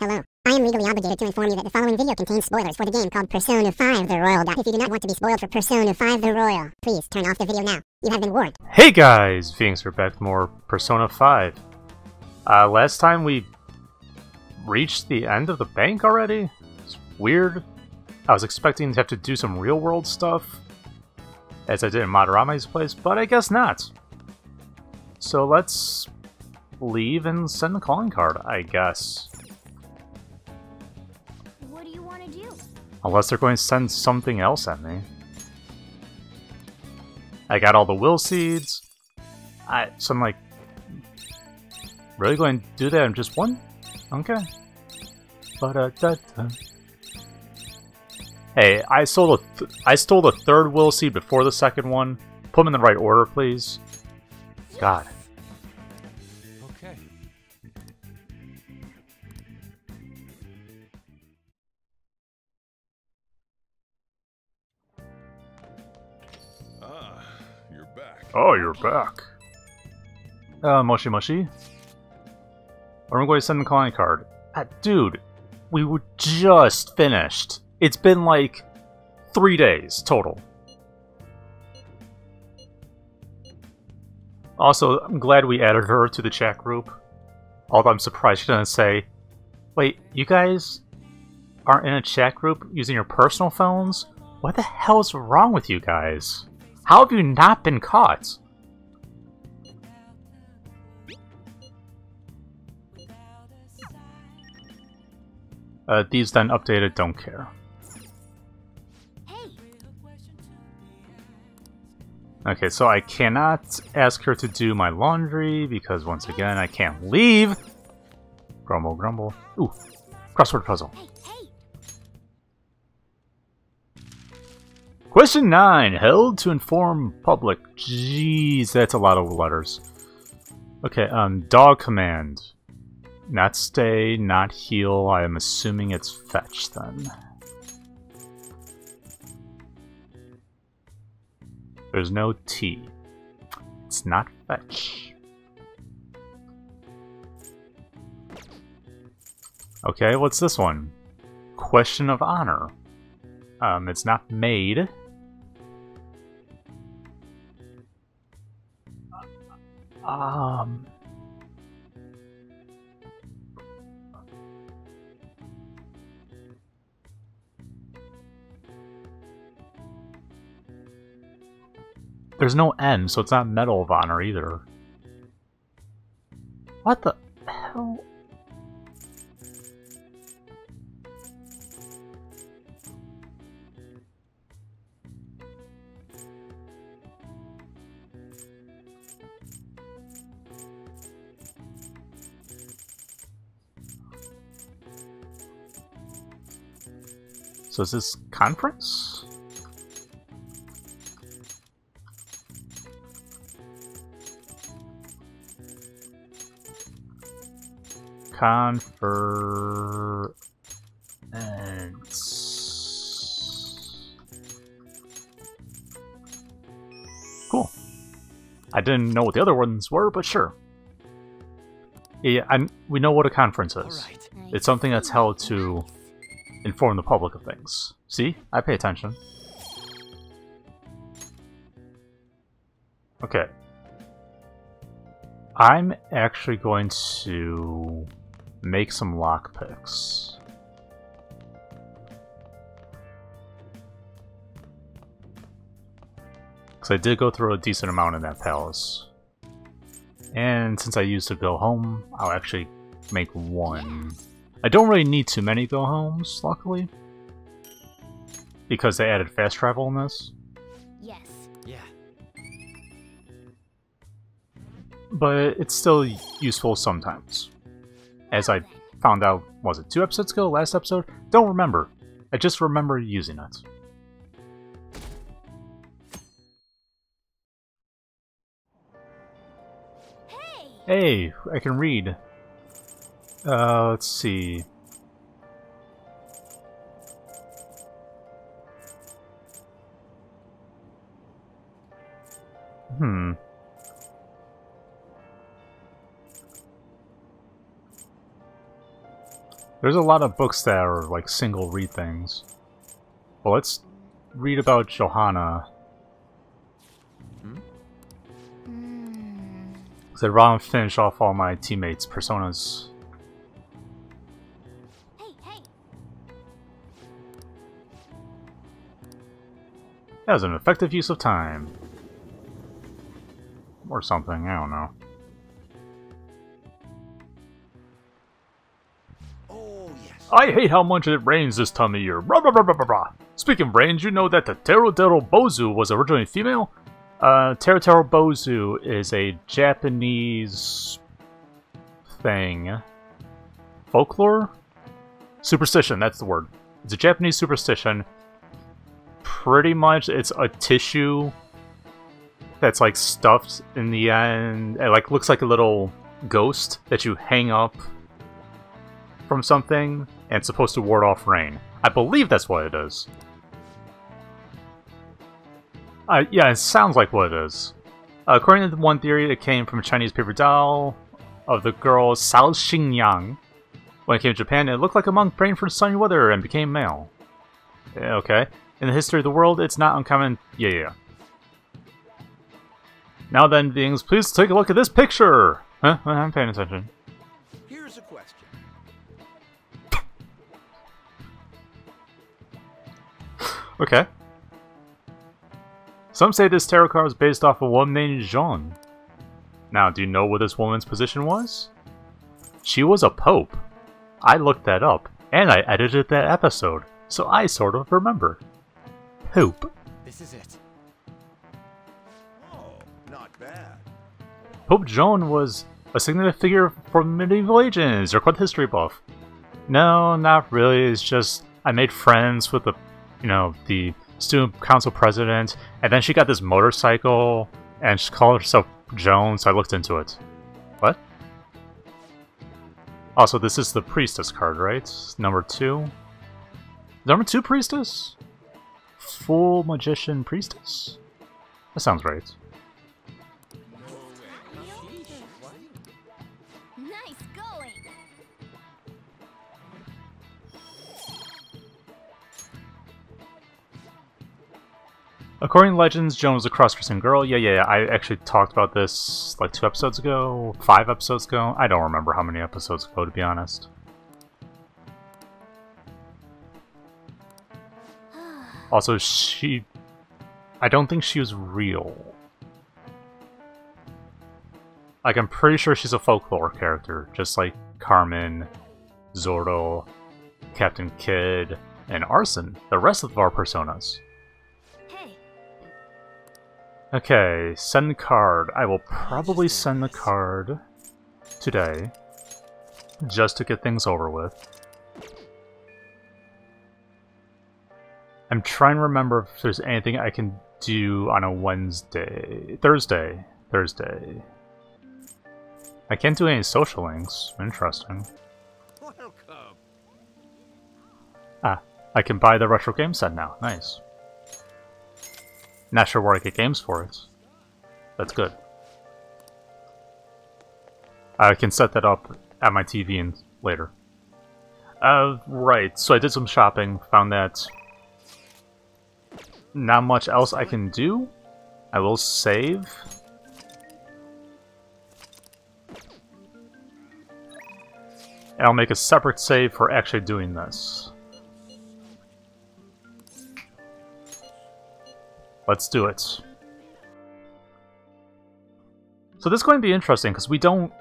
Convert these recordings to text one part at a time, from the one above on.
Hello. I am legally obligated to inform you that the following video contains spoilers for the game called Persona 5 The Royal. If you do not want to be spoiled for Persona 5 The Royal, please turn off the video now. You have been warned. Hey guys, Venixk for back more Persona 5. Uh, last time we reached the end of the bank already? It's weird. I was expecting to have to do some real world stuff, as I did in Madarame's place, but I guess not. So let's leave and send the calling card, I guess. Unless they're going to send something else at me. I got all the will seeds. I so I'm like really going to do that in just one? Okay. But uh, da, da. Hey, I stole the th I stole the third will seed before the second one. Put them in the right order, please. God. Oh, you're back. Uh, Moshi Moshi. I'm going to send the calling card. Ah, dude, we were just finished. It's been like three days total. Also, I'm glad we added her to the chat group. Although I'm surprised she doesn't say, Wait, you guys aren't in a chat group using your personal phones? What the hell's wrong with you guys? How have you not been caught? Uh, these then updated don't care. Okay, so I cannot ask her to do my laundry because once again I can't leave. Grumble, grumble. Ooh, crossword puzzle. Question 9. Held to inform public. Jeez, that's a lot of letters. Okay, um, dog command. Not stay, not heal. I am assuming it's fetch then. There's no T. It's not fetch. Okay, what's this one? Question of honor. Um, it's not made. Um. There's no N, so it's not Medal of Honor either. What the So is this conference? Conference. Cool. I didn't know what the other ones were, but sure. Yeah, and we know what a conference is. Right. It's something that's held to inform the public of things. See? I pay attention. Okay. I'm actually going to make some lockpicks. Because I did go through a decent amount in that palace. And since I used to go home, I'll actually make one. I don't really need too many go homes, luckily. Because they added fast travel in this. Yes. Yeah. But it's still useful sometimes. As I found out, was it two episodes ago, last episode? Don't remember. I just remember using it. Hey. Hey, I can read. Uh, let's see. Hmm. There's a lot of books that are like single read things. Well, let's read about Johanna. Hmm. Because I'd rather finish off all my teammates' personas. That was an effective use of time. Or something, I don't know. Oh, yes. I hate how much it rains this time of year. Rah, rah, rah, rah, rah, rah. Speaking of rain, you know that the Teruteru Bozu was originally female? Uh, Teruteru Bozu is a Japanese thing. Folklore? Superstition, that's the word. It's a Japanese superstition. Pretty much, it's a tissue that's like stuffed in the end. It like looks like a little ghost that you hang up from something and it's supposed to ward off rain. I believe that's what it is. Uh, yeah, it sounds like what it is. Uh, according to one theory, it came from a Chinese paper doll of the girl Sao Xingyang. When it came to Japan, it looked like a monk praying for sunny weather and became male. Okay. In the history of the world, it's not uncommon. Yeah, yeah. Now then, beings, please take a look at this picture! Huh? I'm paying attention. Here's a question. Okay. Some say this tarot card is based off a woman named Jean. Now, do you know what this woman's position was? She was a pope. I looked that up, and I edited that episode, so I sort of remember. Pope. This is it. Oh, not bad. Pope Joan was a significant figure from medieval ages. You're quite a history buff. No, not really. It's just I made friends with the, you know, the student council president, and then she got this motorcycle, and she called herself Joan. So I looked into it. What? Also, this is the priestess card, right? Number two. Number two priestess. Full magician priestess. That sounds right. Nice going. According to legends, Joan was a cross-dressing girl. Yeah, yeah, yeah. I actually talked about this like two episodes ago, five episodes ago. I don't remember how many episodes ago, to be honest. Also, she... I don't think she was real. Like, I'm pretty sure she's a folklore character, just like Carmen, Zorro, Captain Kidd, and Arsène, the rest of our personas. Hey, Okay, send the card. I will probably send the card today, just to get things over with. I'm trying to remember if there's anything I can do on a Wednesday. Thursday. Thursday. I can't do any social links. Interesting. Welcome. Ah, I can buy the retro game set now. Nice. Not sure where I get games for it. That's good. I can set that up at my TV and later. Uh, right. So I did some shopping. Found that not much else I can do. I will save. And I'll make a separate save for actually doing this. Let's do it. So this is going to be interesting because we don't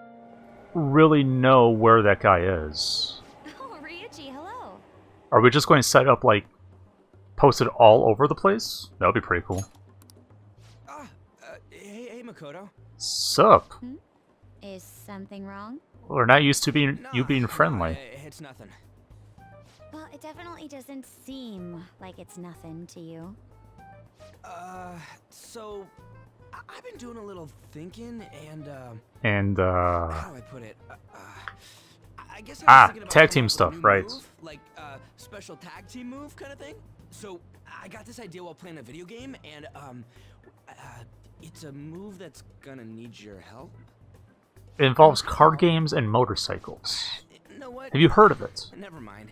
really know where that guy is. oh Ryuji, hello. Are we just going to set up like post it all over the place? That would be pretty cool. Ah, uh, hey, hey, Makoto. Sup? Is something wrong? We're not used to being No, you being friendly. i- it's nothing. Well, it definitely doesn't seem like it's nothing to you. Uh, so I- I've been doing a little thinking, and uh, And uh how do I put it? Uh, uh, I- I guess I was Ah, about tag team up with a stuff, right. move, like uh, special tag team move kind of thing. So I got this idea while playing a video game, and um, uh, it's a move that's gonna need your help. it involves card games and motorcycles. know what? Have you heard of it? Never mind.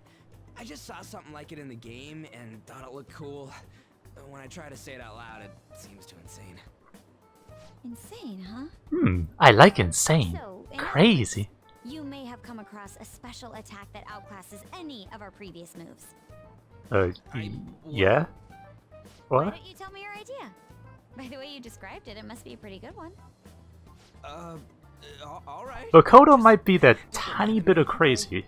I just saw something like it in the game and thought it looked cool. When I try to say it out loud, it seems too insane. Insane, huh? Hmm, I like insane. So, in Crazy. You may have come across a special attack that outclasses any of our previous moves. Uh, I- yeah? Why don't you tell me your idea? By the way you described it, it must be a pretty good one. Uh, uh, all right. Makoto might be that tiny bit of crazy.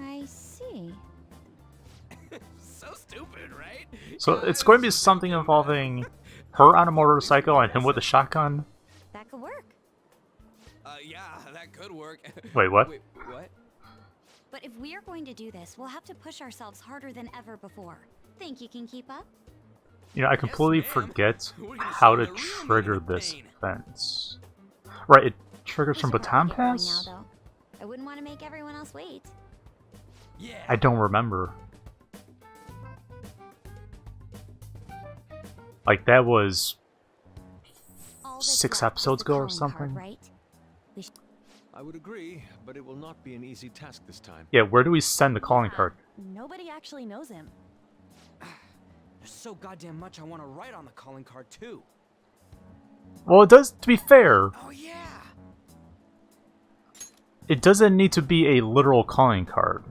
I see. So stupid, right? So it's going to be something involving her on a motorcycle and him with a shotgun. That could work. Uh, yeah, that could work. Wait, what? Wait, what? But if we're going to do this, we'll have to push ourselves harder than ever before. Think you can keep up? You know, I completely ma'am. forget how to the real meaning trigger this pain. fence. Right, it triggers from Baton probably get going Pass? Now, though. I wouldn't want to make everyone else wait. Yeah. I don't remember. Like, that was Six episodes ago or calling card, something? right? We sh- I would agree, but it will not be an easy task this time. Yeah, where do we send the calling Yeah. card? Nobody actually knows him. There's so goddamn much I want to write on the calling card too. Well, it does, to be fair, Oh yeah. it doesn't need to be a literal calling card.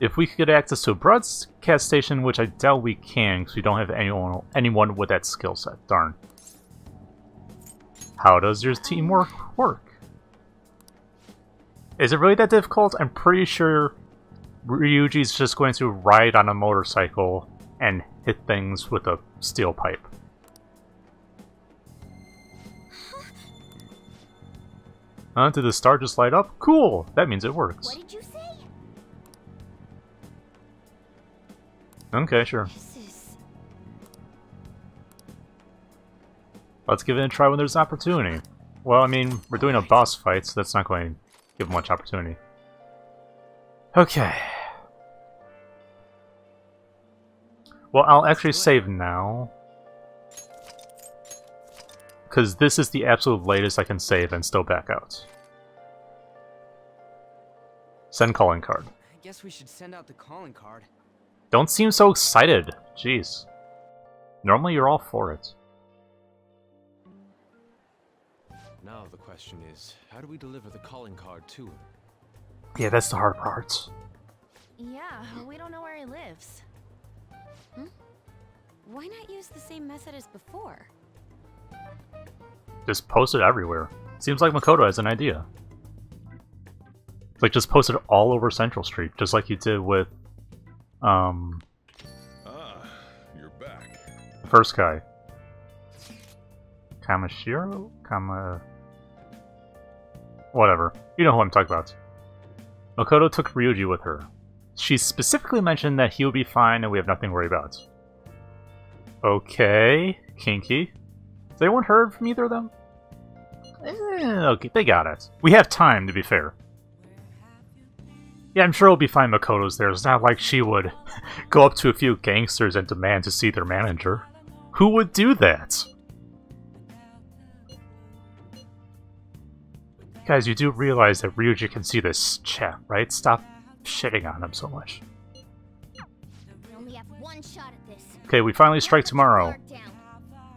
If we could get access to a broadcast station, which I doubt we can, because we don't have anyone anyone with that skill set. Darn. How does your teamwork work? Is it really that difficult? I'm pretty sure Ryuji's just going to ride on a motorcycle and hit things with a steel pipe. Huh? Did the star just light up? Cool! That means it works. What did you say? Okay, sure. Let's give it a try when there's an opportunity. Well, I mean, we're doing a boss fight, so that's not going to give much opportunity. Okay. Well, I'll actually save now. Because this is the absolute latest I can save and still back out. Send calling card. I guess we should send out the calling card. Don't seem so excited. Jeez. Normally you're all for it. Now the question is, how do we deliver the calling card to him? Yeah, that's the hard part. Yeah, we don't know where he lives. Why not use the same method as before? Just post it everywhere. Seems like Makoto has an idea. Like, just post it all over Central Street, just like you did with, um, Ah, you're back. the first guy. Kamashiro? Kama... Whatever. You know who I'm talking about. Makoto took Ryuji with her. She specifically mentioned that he'll be fine and we have nothing to worry about. Okay, kinky. Has anyone heard from either of them? Eh, okay, they got it. We have time, to be fair. Yeah, I'm sure it'll be fine Makoto's there. It's not like she would go up to a few gangsters and demand to see their manager. Who would do that? Guys, you do realize that Ryuji can see this chat, right? Stop shitting on him so much. We only have one shot at this. Okay, we finally strike tomorrow.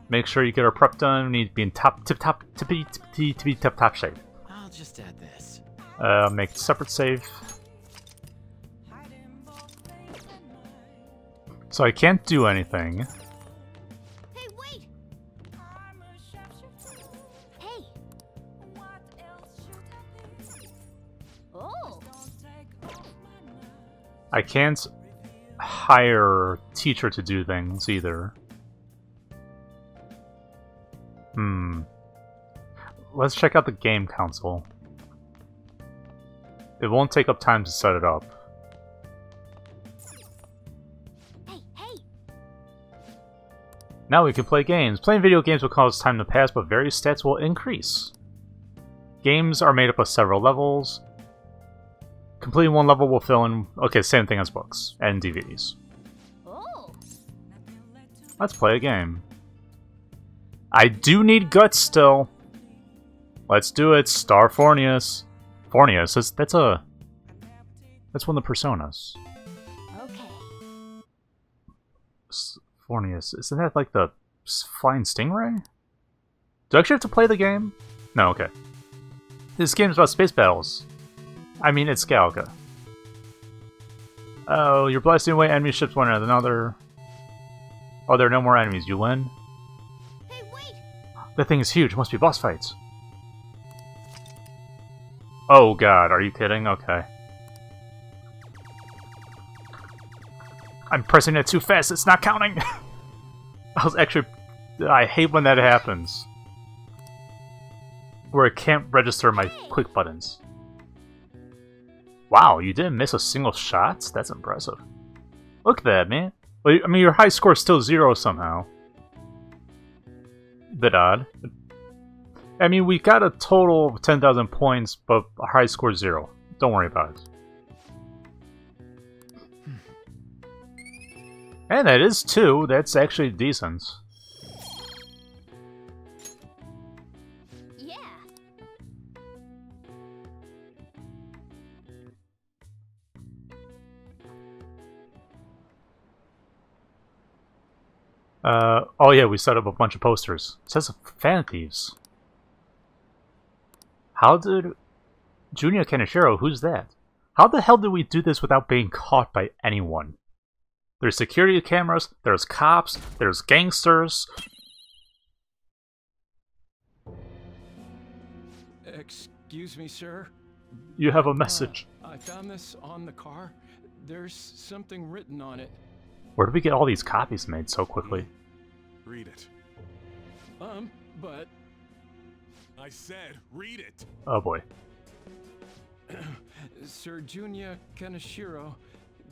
Make sure you get our prep done. We need to be in top, tip top, tippy, tippy, tippy, top, top shape. I'll just add this. Uh, make separate save. So I can't do anything. I can't hire teacher to do things either. Hmm. Let's check out the game console. It won't take up time to set it up. Hey, hey! Now we can play games. Playing video games will cause time to pass, but various stats will increase. Games are made up of several levels. Completing one level will fill in. Okay, same thing as books and DVDs. Let's play a game. I do need guts still. Let's do it, Star Forneus. Forneus, that's, that's a... That's one of the personas. Okay. Forneus, isn't that like the flying stingray? Do I actually have to play the game? No, okay. This game is about space battles. I mean, it's Galaga. Oh, you're blasting away enemy ships one another. Oh, there are no more enemies. You win? Hey, wait! That thing is huge. It must be boss fights. Oh god, are you kidding? Okay. I'm pressing it too fast. It's not counting. I was actually... I hate when that happens. Where it can't register my quick buttons. Wow, you didn't miss a single shot? That's impressive. Look at that, man. Well, I mean, your high score is still zero somehow. Bit odd. I mean, we got a total of 10,000 points, but a high score is zero. Don't worry about it. And that is two. That's actually decent. Uh, oh yeah, we set up a bunch of posters. It says Fan Thieves. How did... Junya Kaneshiro, who's that? How the hell did we do this without being caught by anyone? There's security cameras, there's cops, there's gangsters. Excuse me, sir. You have a Uh, message. I found this on the car. There's something written on it. Where did we get all these copies made so quickly? Read it. Um, but I said, read it. Oh boy. Sir Junya Kaneshiro,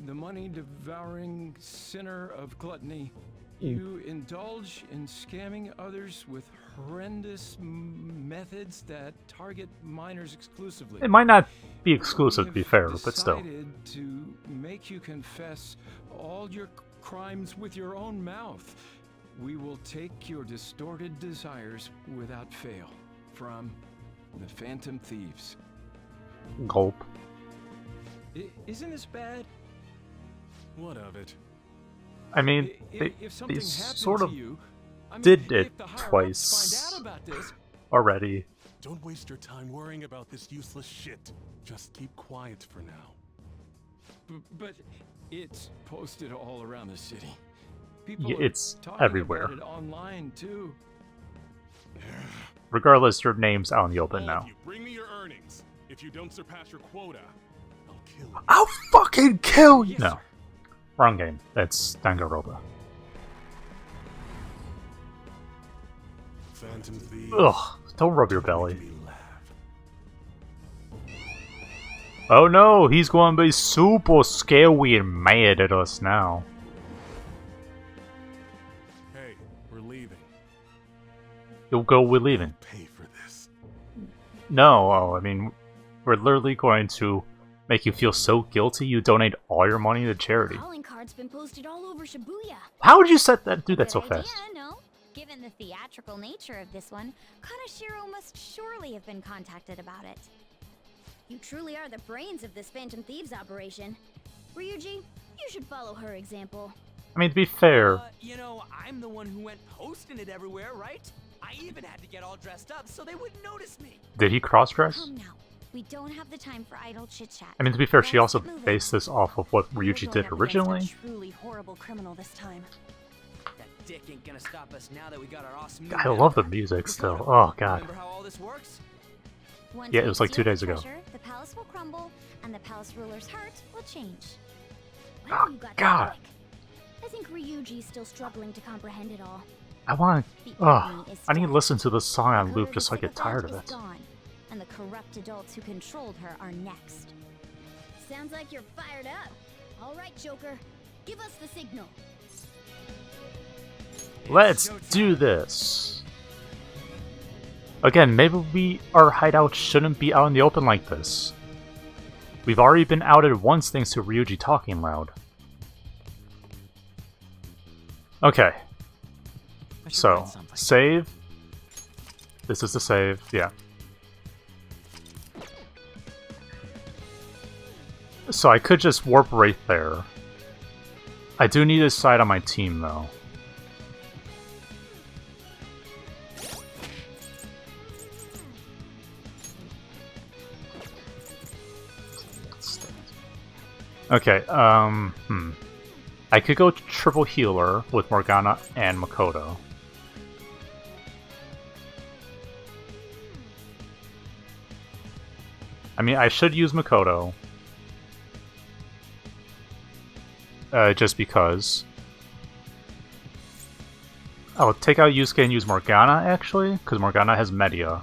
the money-devouring sinner of gluttony, you indulge in scamming others with horrendous m- methods that target minors exclusively. It might not be exclusive, to be fair, but still. decided to make you confess all your c- crimes with your own mouth. We will take your distorted desires without fail from the Phantom Thieves. Gulp. I- isn't this bad? What of it? I mean, they, if they sort of you, I mean, did it twice. Find out about this, already. Don't waste your time worrying about this useless shit. Just keep quiet for now. b- but it's posted all around the city. People Yeah, it's everywhere. About it online too. Regardless, your name's out in the open All now. you, bring me your earnings. If you don't surpass your quota, I'll kill you. I'll fucking kill you! Yes, No. sir. Wrong game. That's Danganronpa. Phantom Ugh, don't rub your belly. Oh no, he's going to be super scary and mad at us now. Hey, we're leaving. You'll go, we're leaving. Pay for this. No, oh, I mean, we're literally going to make you feel so guilty you donate all your money to charity. Calling card's been posted all over Shibuya. How would you set that do that Good so idea, fast? no? Given the theatrical nature of this one, Kaneshiro must surely have been contacted about it. You truly are the brains of this Phantom Thieves operation. Ryuji, you should follow her example. I mean, to be fair, Uh, you know, I'm the one who went posting it everywhere, right? I even had to get all dressed up so they wouldn't notice me. did he cross-dress? Come now. We don't have the time for idle chit-chat. I mean, to be fair, she also based this off of what We're Ryuji did originally. Truly horrible criminal this time. That dick ain't gonna stop us now that we got our awesome. I love the music still. Oh god. Remember how all this works? Once Yeah, it was like two days ago. The palace will crumble, and the palace ruler's heart will change. Oh, God. I think Ryuji's still struggling to comprehend it all. I want. Ugh. I need to listen to this song on loop just so I get tired of it. Gone, and the corrupt adults who controlled her are next. Sounds like you're fired up. All right, Joker, give us the signal. Let's do this. Again, maybe we, our hideout shouldn't be out in the open like this. We've already been outed once thanks to Ryuji talking loud. Okay. So, save. This is the save, yeah. So I could just warp right there. I do need a side on my team, though. Okay, um, hmm. I could go triple healer with Morgana and Makoto. I mean, I should use Makoto. Uh, just because. I'll take out Yusuke and use Morgana, actually, because Morgana has Media.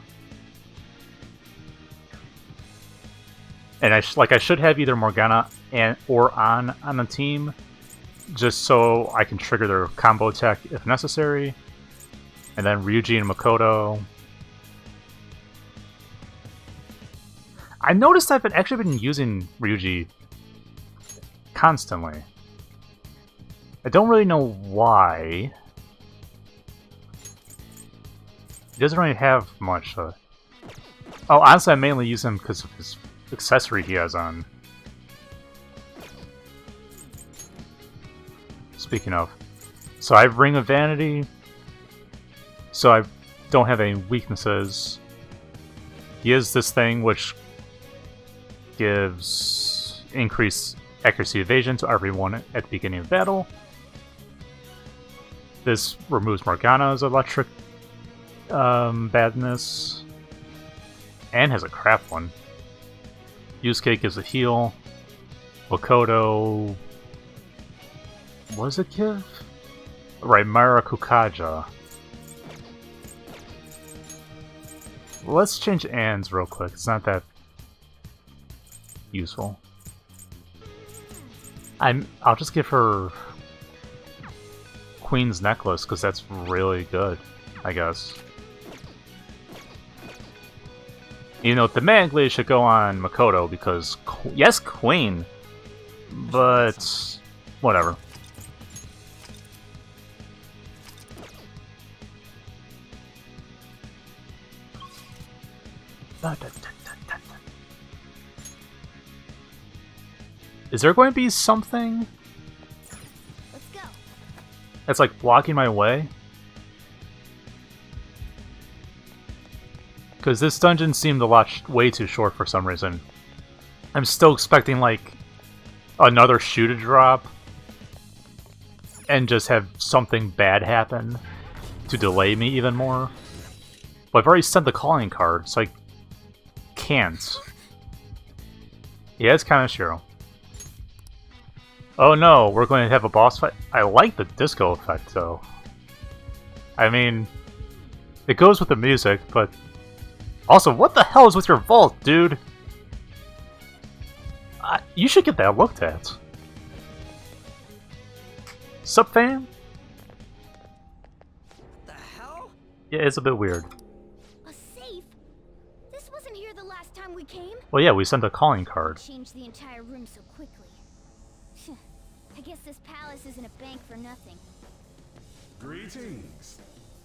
And I like I should have either Morgana and or on on the team, just so I can trigger their combo attack if necessary. And then Ryuji and Makoto. I noticed I've been actually been using Ryuji constantly. I don't really know why. He doesn't really have much. Uh... Oh, honestly, I mainly use him because of his accessory he has on. Speaking of. So I have Ring of Vanity. So I don't have any weaknesses. He has this thing which gives increased accuracy evasion to everyone at the beginning of battle. This removes Morgana's electric um, badness. And has a crap one. Yusuke gives a heal. Makoto... Does it give? Right, Marakukaja. Let's change Anne's real quick. It's not that useful. I'm. I'll just give her Queen's necklace because that's really good. I guess. You know, the Magli should go on Makoto because, yes, Queen, but whatever. Is there going to be something that's like blocking my way? Because this dungeon seemed a lot sh way too short for some reason. I'm still expecting like another shoe to drop and just have something bad happen to delay me even more. But I've already sent the calling card, so I can't. Yeah, it's kind of Shiro. Oh no, we're going to have a boss fight? I like the disco effect, though. I mean, it goes with the music, but... Also, what the hell is with your vault, dude? Uh, you should get that looked at. Sup, fam? The hell? Yeah, it's a bit weird. Well, yeah, we sent a calling card. Changed the entire room so quickly. I guess this palace isn't a bank for nothing. Greetings.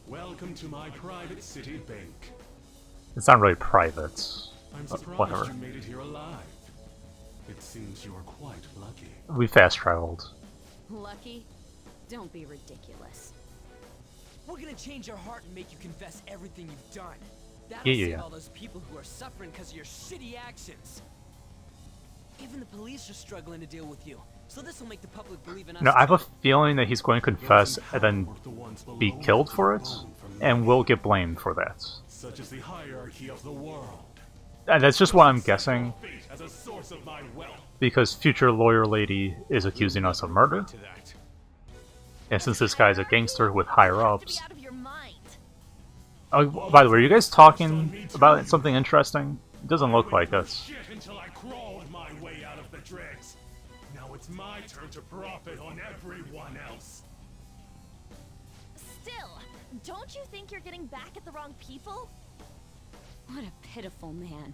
Welcome to my private city bank. It's not really private. I'm but surprised whatever. you made it here alive. It seems you're quite lucky. We fast traveled. Lucky? Don't be ridiculous. We're gonna change your heart and make you confess everything you've done. That'll Yeah, yeah, save yeah. all those people who are suffering because of your shitty actions. Even the police are struggling to deal with you, so this will make the public believe in us. No, I have a feeling that he's going to confess and then be killed for it, and will get blamed for that. Such is the hierarchy of the world. And that's just what I'm guessing, Fate as a source of my wealth. because future lawyer lady is accusing us of murder, and since this guy's a gangster with higher ups. Oh, by the way, are you guys talking about something interesting? It doesn't look like us. Until I crawled my way out of the dregs. Now it's my turn to profit on everyone else. Still, don't you think you're getting back at the wrong people? What a pitiful man.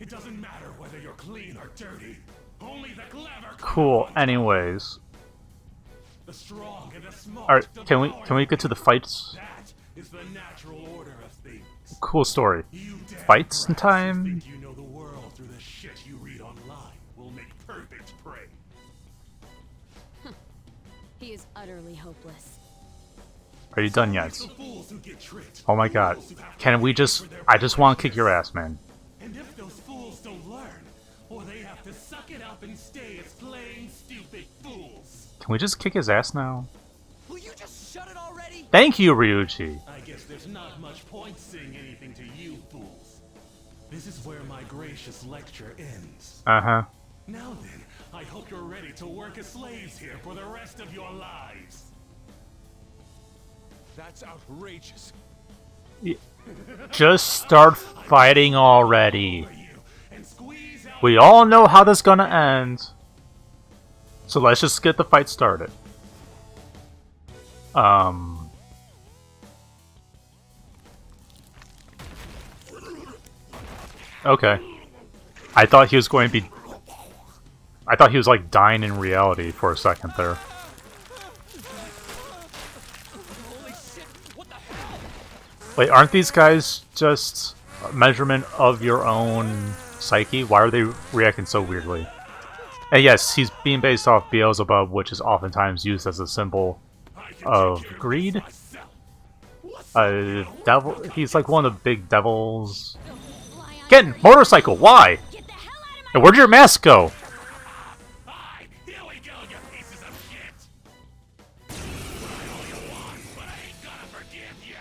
It doesn't matter whether you're clean or dirty. Only the clever. Cool. Anyways, The strong and the smart. all right, can we can we get to the fights? That is the natural order of things. Cool story. Fights in time? Think you know the world through the shit you read online will make perfect prey. He is utterly hopeless. Are you done yet? It's the fools who get tricked. Oh my god. Fools who have to Can we just... I just want to kick your ass, man. And if those fools don't learn, or they have to suck it up and stay as plain stupid fools. Can we just kick his ass now? Thank you, Ryuji. I guess there's not much point saying anything to you fools. This is where my gracious lecture ends. Uh-huh. Now then, I hope you're ready to work as slaves here for the rest of your lives. That's outrageous. Just start fighting already. For you, and squeeze out We all know how this is gonna end. So let's just get the fight started. Um... Okay. I thought he was going to be... I thought he was like dying in reality for a second there. Wait, aren't these guys just measurement of your own psyche? Why are they reacting so weirdly? And yes, he's being based off Beelzebub, which is oftentimes used as a symbol of greed. Uh, devil. He's like one of the big devils. Getting motorcycle. Why? Get the hell out of my And where'd your mask go? Hi, here we go, you pieces of shit! Try all you want, but I ain't gonna forgive ya!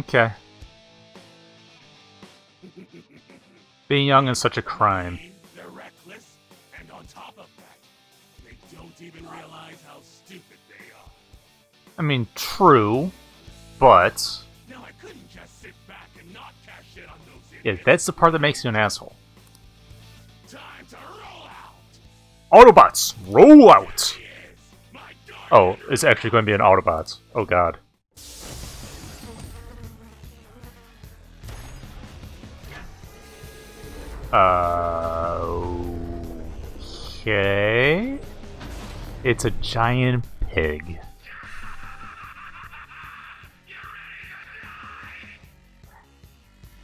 Okay. Being young is such a crime. They're reckless, and on top of that, they don't even realize how stupid they are. I mean, true, but yeah, that's the part that makes you an asshole. Autobots, roll out! Oh, it's actually going to be an Autobot. Oh god. Uh, okay. It's a giant pig.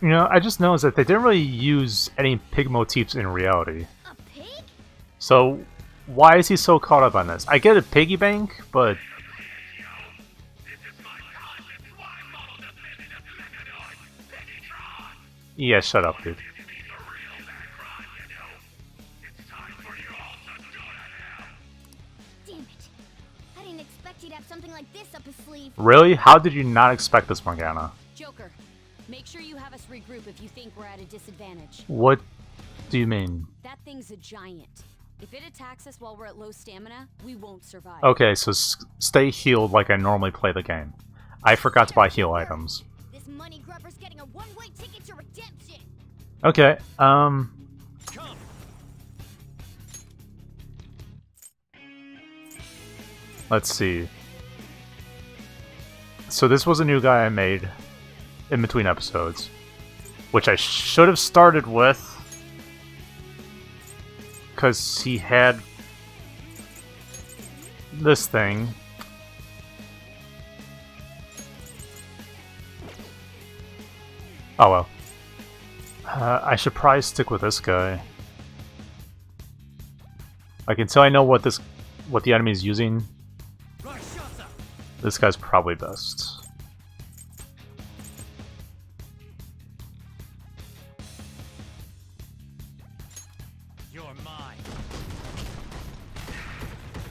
You know, I just noticed that they didn't really use any pig motifs in reality. A pig? So, why is he so caught up on this? I get a piggy bank, but yeah, shut up, dude. Damn it. I didn't expect he'd have something like this up his sleeve. Really? How did you not expect this, Morgana? Regroup if you think we're at a disadvantage. What do you mean? That thing's a giant. If it attacks us while we're at low stamina, we won't survive. Okay, so s- stay healed like I normally play the game. I forgot to buy heal items. This money grubber's getting a one-way ticket to redemption. Okay, um. Let's see. So this was a new guy I made in between episodes, which I should have started with because he had this thing. Oh well. Uh, I should probably stick with this guy. Like until I know what this, what the enemy is using, this guy's probably best.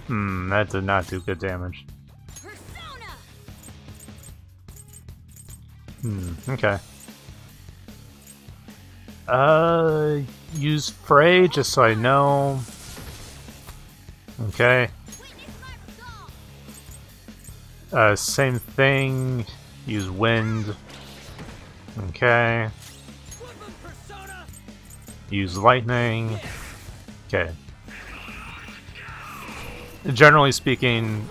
Hmm, that did not do good damage. Persona! Hmm, okay. Uh, use Frey just so I know. Okay. Witness my resolve! Uh, same thing. Use Wind. Okay. Use Lightning. Okay. Generally speaking,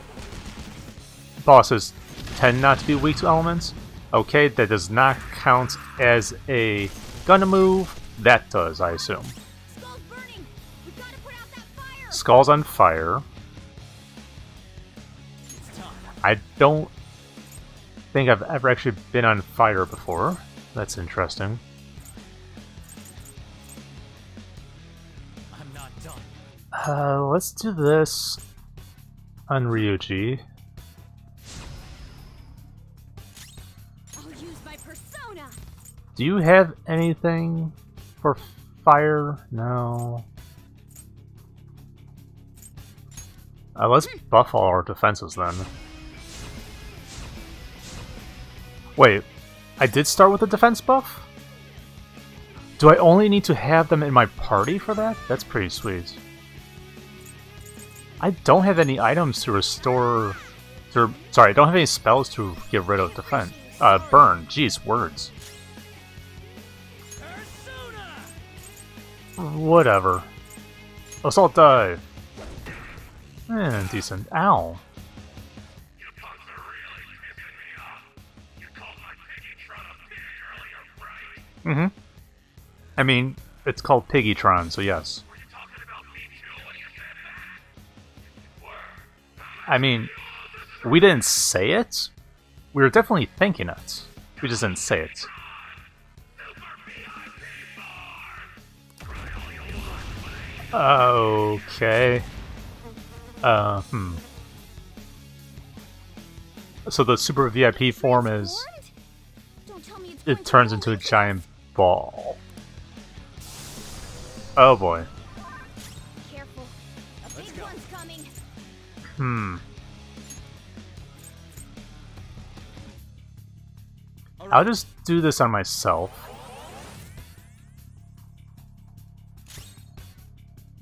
bosses tend not to be weak to elements. Okay, that does not count as a gonna move. That does, I assume. Skull's burning! We gotta put out that fire! Skull's on fire. I don't think I've ever actually been on fire before. That's interesting. I'm not done. Uh, let's do this on Ryuji. I'll use my persona. Do you have anything for fire? No. Uh, let's buff all our defenses then. Wait, I did start with a defense buff? Do I only need to have them in my party for that? That's pretty sweet. I don't have any items to restore... To, sorry, I don't have any spells to get rid of defense. Uh, burn. Jeez, words. Whatever. Assault dive. Eh, decent. Ow. Mm-hmm. I mean, it's called Piggytron, so yes. I mean, we didn't say it. We were definitely thinking it. We just didn't say it. Okay. Uh, hmm. So the super VIP form is it turns into a giant ball. Oh boy. Hmm. I'll just do this on myself.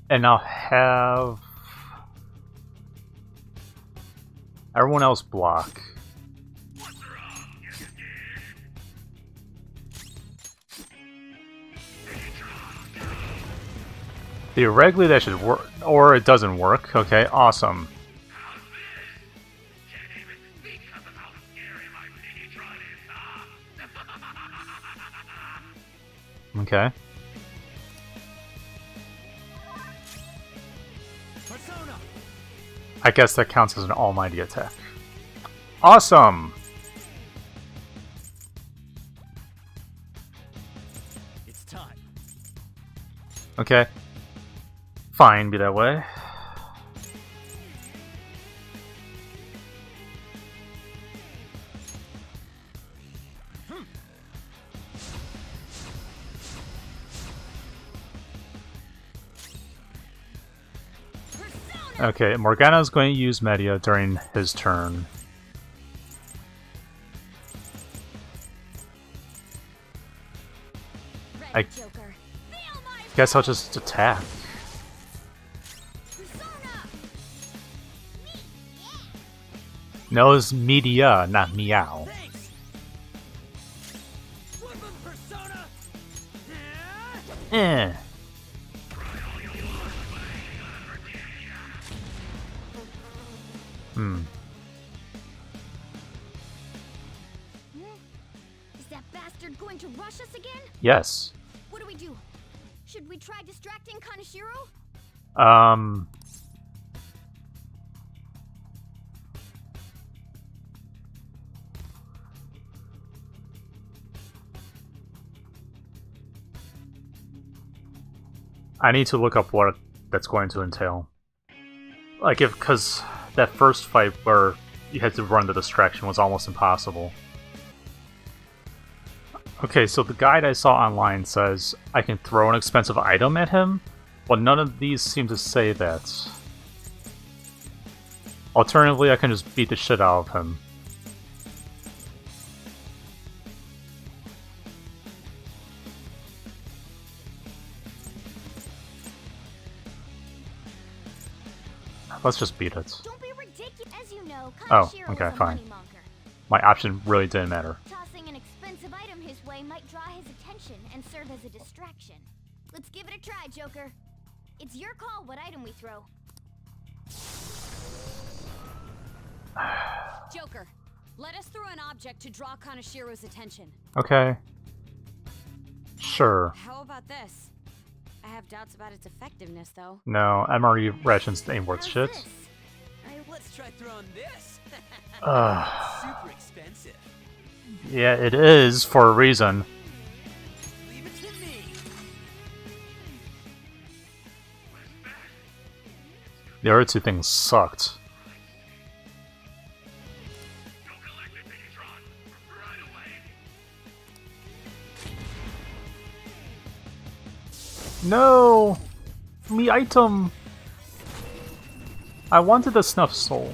And I'll have everyone else block. Theoretically, that should work, or it doesn't work. Okay, awesome. Okay. I guess that counts as an almighty attack. Awesome! It's time. Okay. Fine, be that way. Okay, Morgana's going to use Media during his turn. I- Joker. Feel my Guess I'll just attack. No, it's Media, not Meow. Yes. What do we do? Should we try distracting Kaneshiro? Um. I need to look up what that's going to entail. Like, if, because that first fight where you had to run the distraction was almost impossible. Okay, so the guide I saw online says I can throw an expensive item at him, but none of these seem to say that. Alternatively, I can just beat the shit out of him. Let's just beat it. Don't be ridiculous. As you know, Oh, okay, fine. My option really didn't matter. Might draw his attention and serve as a distraction. Let's give it a try, Joker. It's your call what item we throw. Joker, let us throw an object to draw Kaneshiro's attention. Okay. Sure. How about this? I have doubts about its effectiveness, though. No, MRE rations ain't worth shit. Let's try throwing this. Ugh. Super expensive. Yeah, it is for a reason. The other two things sucked. No! Me item! I wanted the Snuff Soul.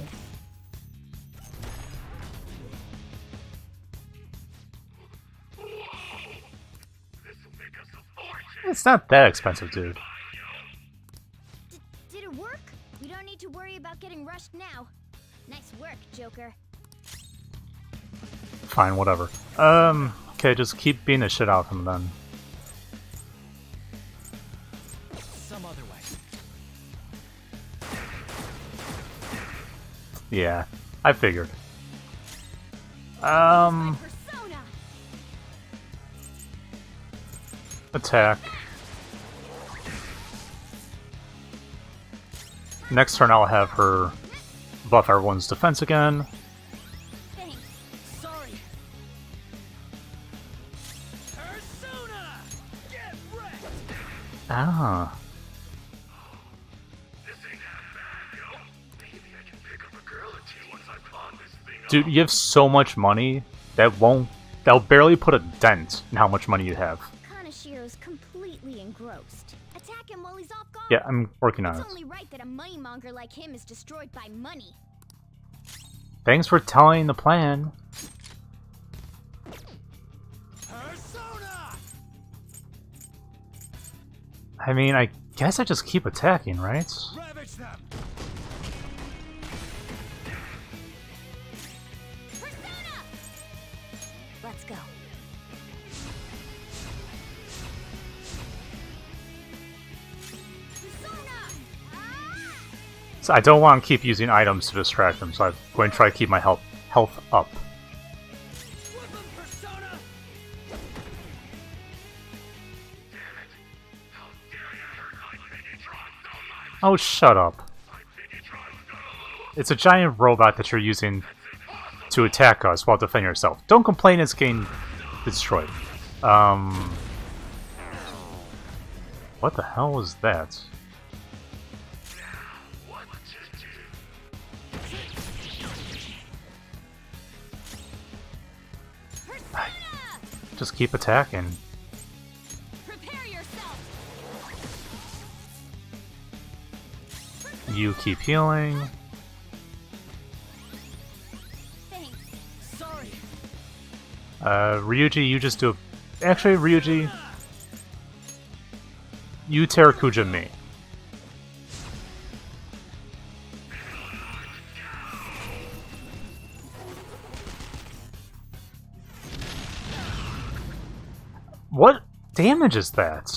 It's not that expensive, dude. D- did it work? We don't need to worry about getting rushed now. Nice work, Joker. Fine, whatever. Um, okay, just keep beating the shit out of him then. Some other way. Yeah, I figured. Um, attack. Next turn I'll have her buff everyone's defense again. Ah. Dude, you have so much money that won't that'll barely put a dent in how much money you have. Yeah, I'm working on it. It's it. only right that a moneymonger like him is destroyed by money. Thanks for telling the plan. Persona! I mean, I guess I just keep attacking, right? Ravage So I don't want to keep using items to distract them, so I'm going to try to keep my health health up. Oh, shut up. It's a giant robot that you're using to attack us while defending yourself. Don't complain it's getting destroyed. Um... What the hell was that? Just keep attacking. Prepare yourself! You keep healing. Thanks. Sorry! Uh, Ryuji, you just do a... Actually, Ryuji... You Tarukaja me. Damage is that?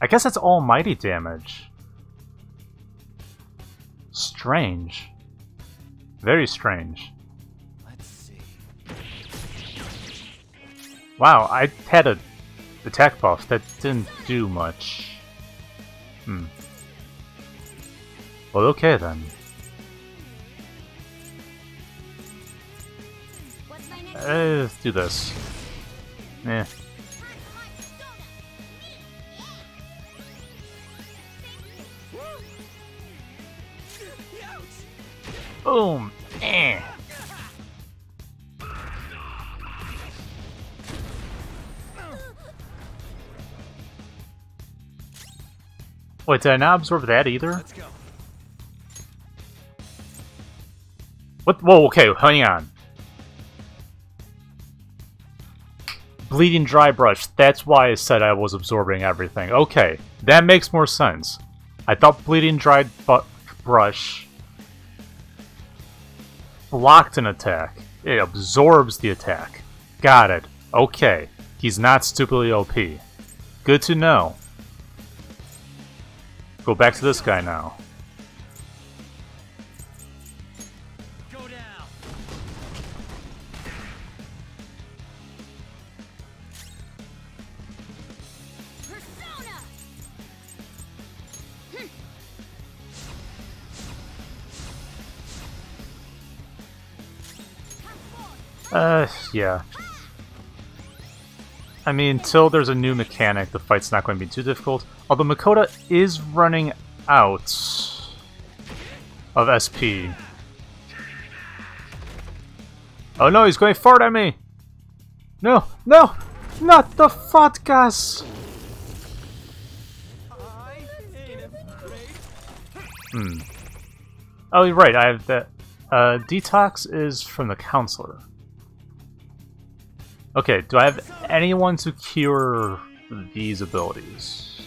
I guess that's almighty damage. Strange. Very strange. Let's see. Wow, I had a attack buff that didn't do much. Hmm. Well, okay then. What's my next Uh, let's do this. Eh. Boom! Eh. Wait, did I not absorb that either? Let's go. What? Whoa, okay, hang on. Bleeding dry brush. That's why I said I was absorbing everything. Okay, that makes more sense. I thought bleeding dry brush blocked an attack. It absorbs the attack. Got it. Okay, he's not stupidly OP. Good to know. Go back to this guy now. Uh, yeah. I mean, until there's a new mechanic, the fight's not going to be too difficult. Although Makoto is running out. of SP. Oh no, he's going forward at me! No, no! Not the fat gas! Hmm. Oh, you're right, I have that. Uh, detox is from the counselor. Okay, do I have anyone to cure these abilities?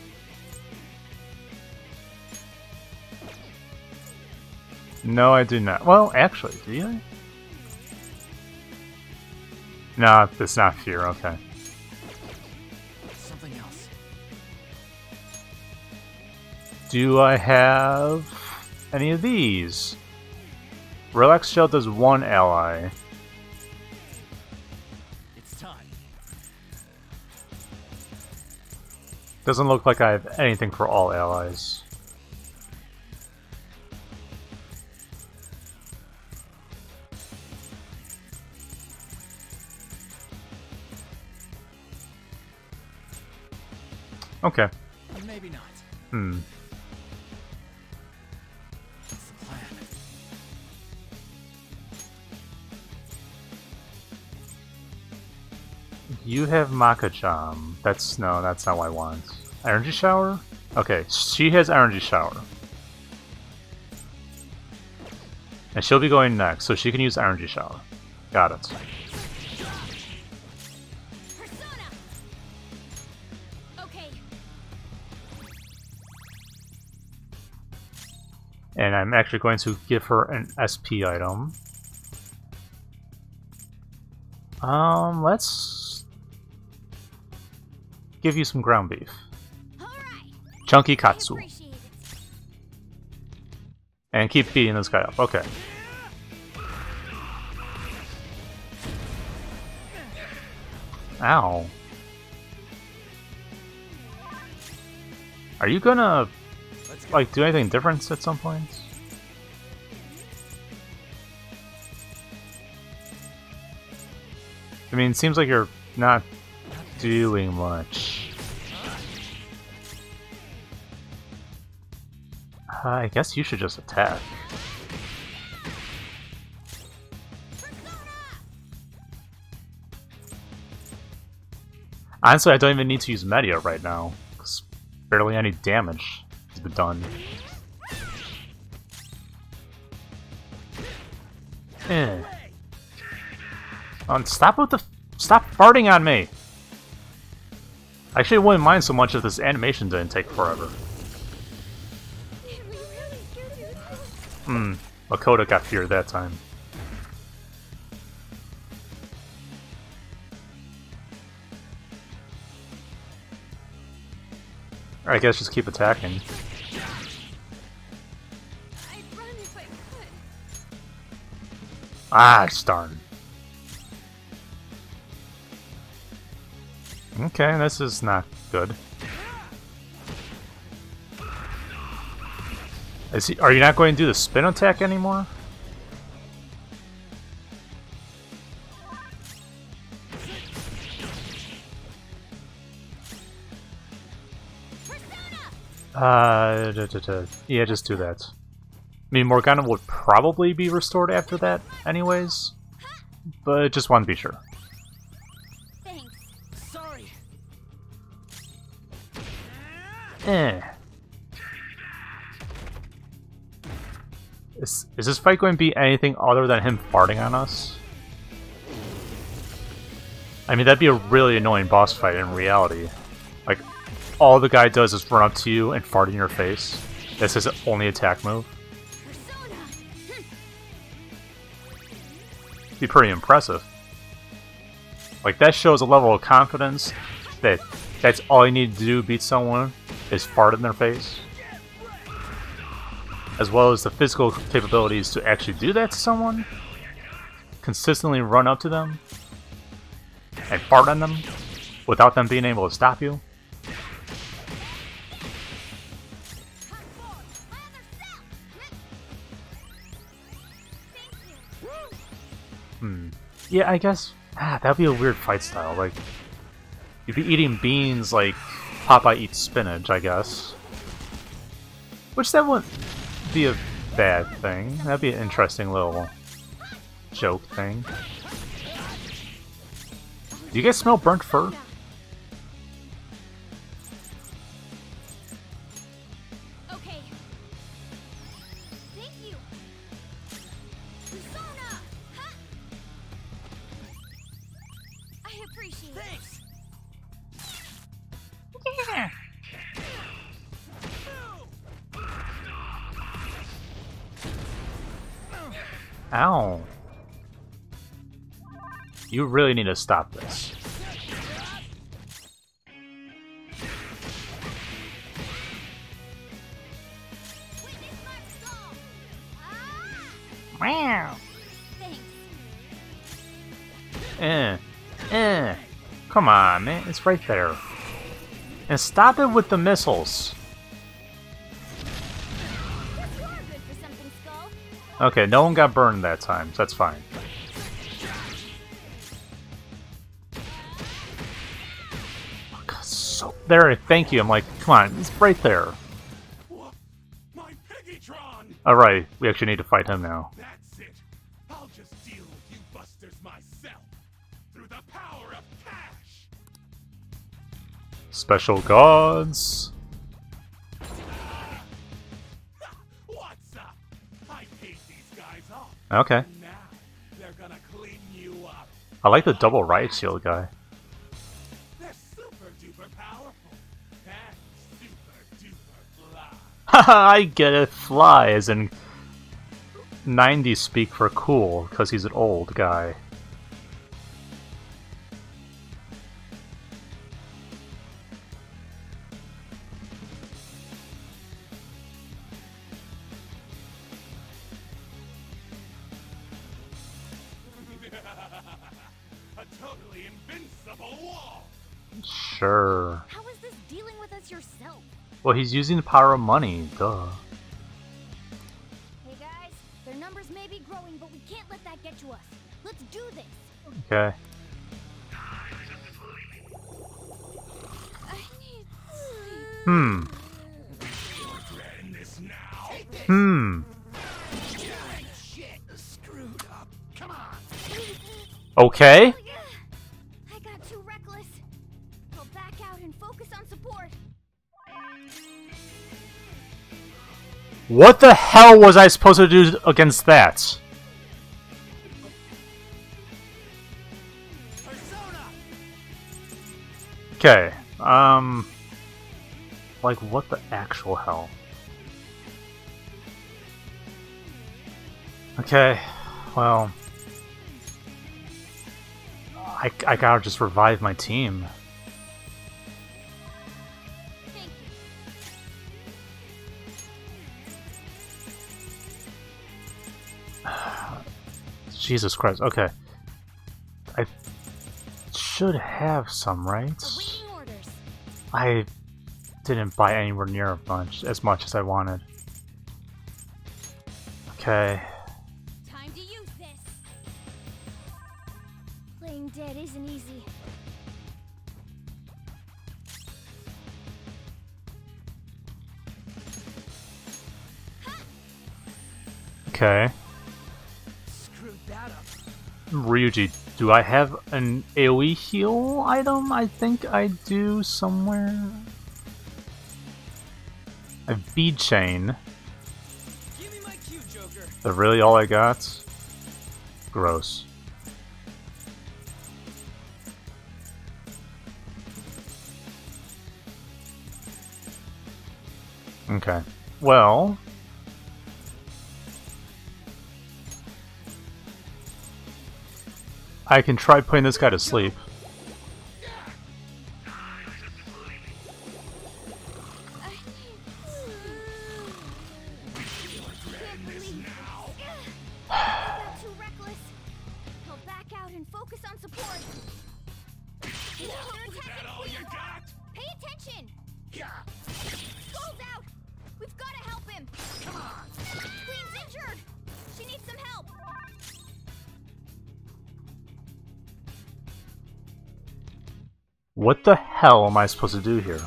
No, I do not. Well, actually, do you? No, it's not fear, okay. Something else. Do I have any of these? Relax Shell does one ally. Doesn't look like I have anything for all allies. Okay. Maybe not. Hmm. What's the plan? You have Makajam. That's no, that's not what I want. Energy shower? Okay, she has energy shower. And she'll be going next, so she can use energy shower. Got it. Okay, And I'm actually going to give her an SP item. Um, let's give you some ground beef. Chunky Katsu. And keep beating this guy up. Okay. Ow. Are you gonna like do anything different at some point? I mean, it seems like you're not doing much. I guess you should just attack. Honestly, I don't even need to use Media right now, because barely any damage has been done. Eh. Um, stop with the... Stop farting on me! I actually wouldn't mind so much if this animation didn't take forever. Hmm. Makoto got feared that time. I guess just keep attacking. Ah, darn. Okay, this is not good. Is he, are you not going to do the spin attack anymore? Uh, da, da, da. yeah, just do that. I mean, Morgana would probably be restored after that, anyways. But just want to be sure. Is, is this fight going to be anything other than him farting on us? I mean, that'd be a really annoying boss fight in reality. Like, all the guy does is run up to you and fart in your face. That's his only attack move. Be pretty impressive. Like that shows a level of confidence that that's all you need to do beat someone is fart in their face. As well as the physical capabilities to actually do that to someone. Consistently run up to them and fart on them without them being able to stop you. Hmm. Yeah, I guess ah, that'd be a weird fight style. Like you'd be eating beans like Popeye eats spinach, I guess. Which that wouldn't be a bad thing. That'd be an interesting little joke thing. Do you guys smell burnt fur? Need to stop this. Wow. Eh. Eh. Come on, man. It's right there. And stop it with the missiles. Okay, no one got burned that time, so that's fine. There, thank you. I'm like, come on, it's right there. My Piggytron! Alright, we actually need to fight him now. That's it. I'll just deal with you busters myself. Through the power of cash. Special gods. What's up? I paid these guys off. Okay. Now they're gonna clean you up. I like the double riot shield guy. I get it. Fly as in 90s speak for cool, because he's an old guy. He's using the power of money, duh. Hey guys, their numbers may be growing, but we can't let that get to us. Let's do this. Okay. Hmm. Regretting this now. Hmm. Shit, screwed up. Come on. Okay. What the hell was I supposed to do against that? Okay. Um. Like, what the actual hell? Okay. Well. I, I gotta just revive my team. Jesus Christ. Okay. I should have some, right? I didn't buy anywhere near a bunch, as much as I wanted. Okay. Time to use this. Playing dead isn't easy. Okay. Do I have an AoE heal item? I think I do somewhere. A bead chain. Cue, Joker. That really all I got? Gross. Okay. Well. I can try putting this guy to sleep. hell am I supposed to do here?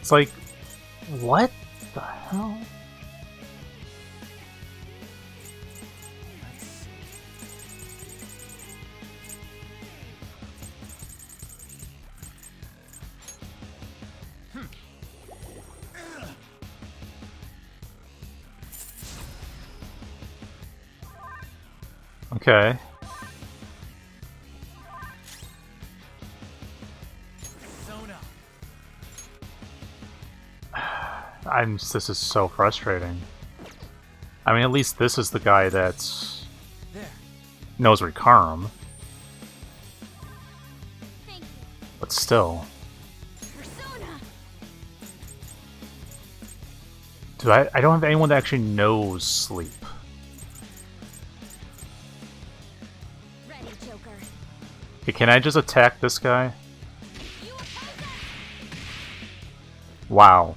It's like, what? I'm. This is so frustrating. I mean, at least this is the guy that knows Recarm, but still. Dude, I, I don't have anyone that actually knows sleep. Can I just attack this guy? Wow.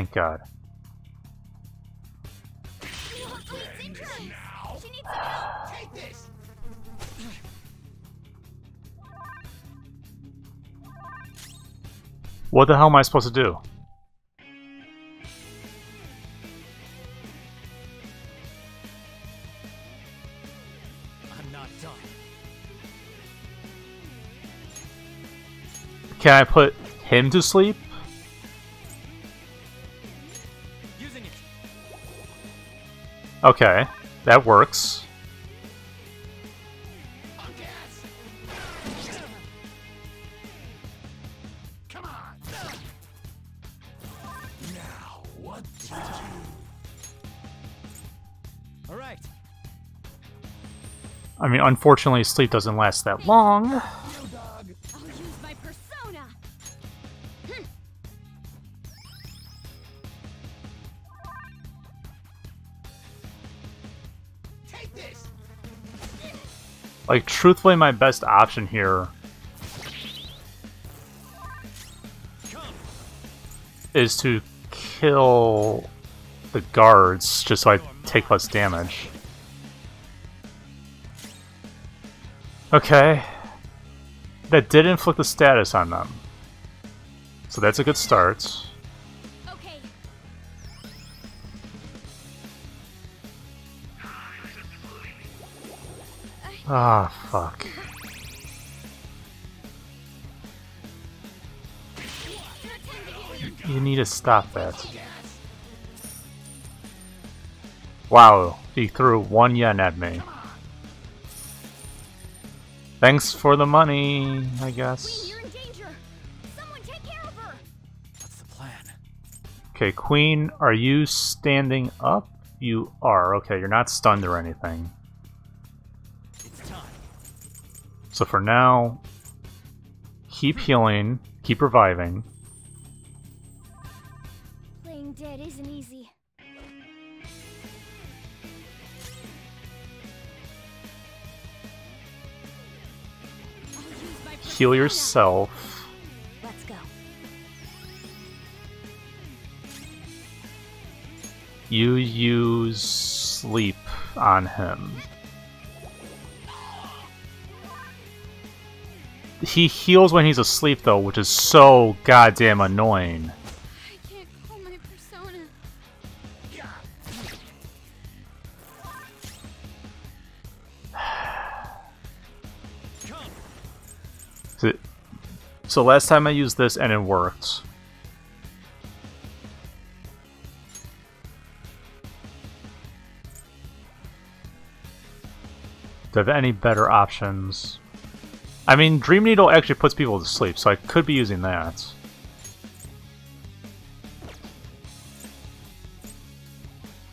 Take God. What the hell am I supposed to do? Can I put him to sleep? Okay, that works. On gas! Come on! Now, what to do? All right. I mean, unfortunately, sleep doesn't last that long. Like, truthfully, my best option here is to kill the guards just so I take less damage. Okay. That did inflict the status on them. So that's a good start. Ah, fuck. You need to stop that. Wow, he threw one yen at me. Thanks for the money, I guess. you're in danger. Someone take care of her. What's the plan? Okay, Queen, are you standing up? You are. Okay, you're not stunned or anything. So for now, keep healing, keep reviving. Playing dead isn't easy. I'll use my Heal yourself. Let's go. You use sleep on him. He heals when he's asleep, though, which is so goddamn annoying. So- So last time I used this and it worked. Do I have any better options? I mean, Dream Needle actually puts people to sleep, so I could be using that.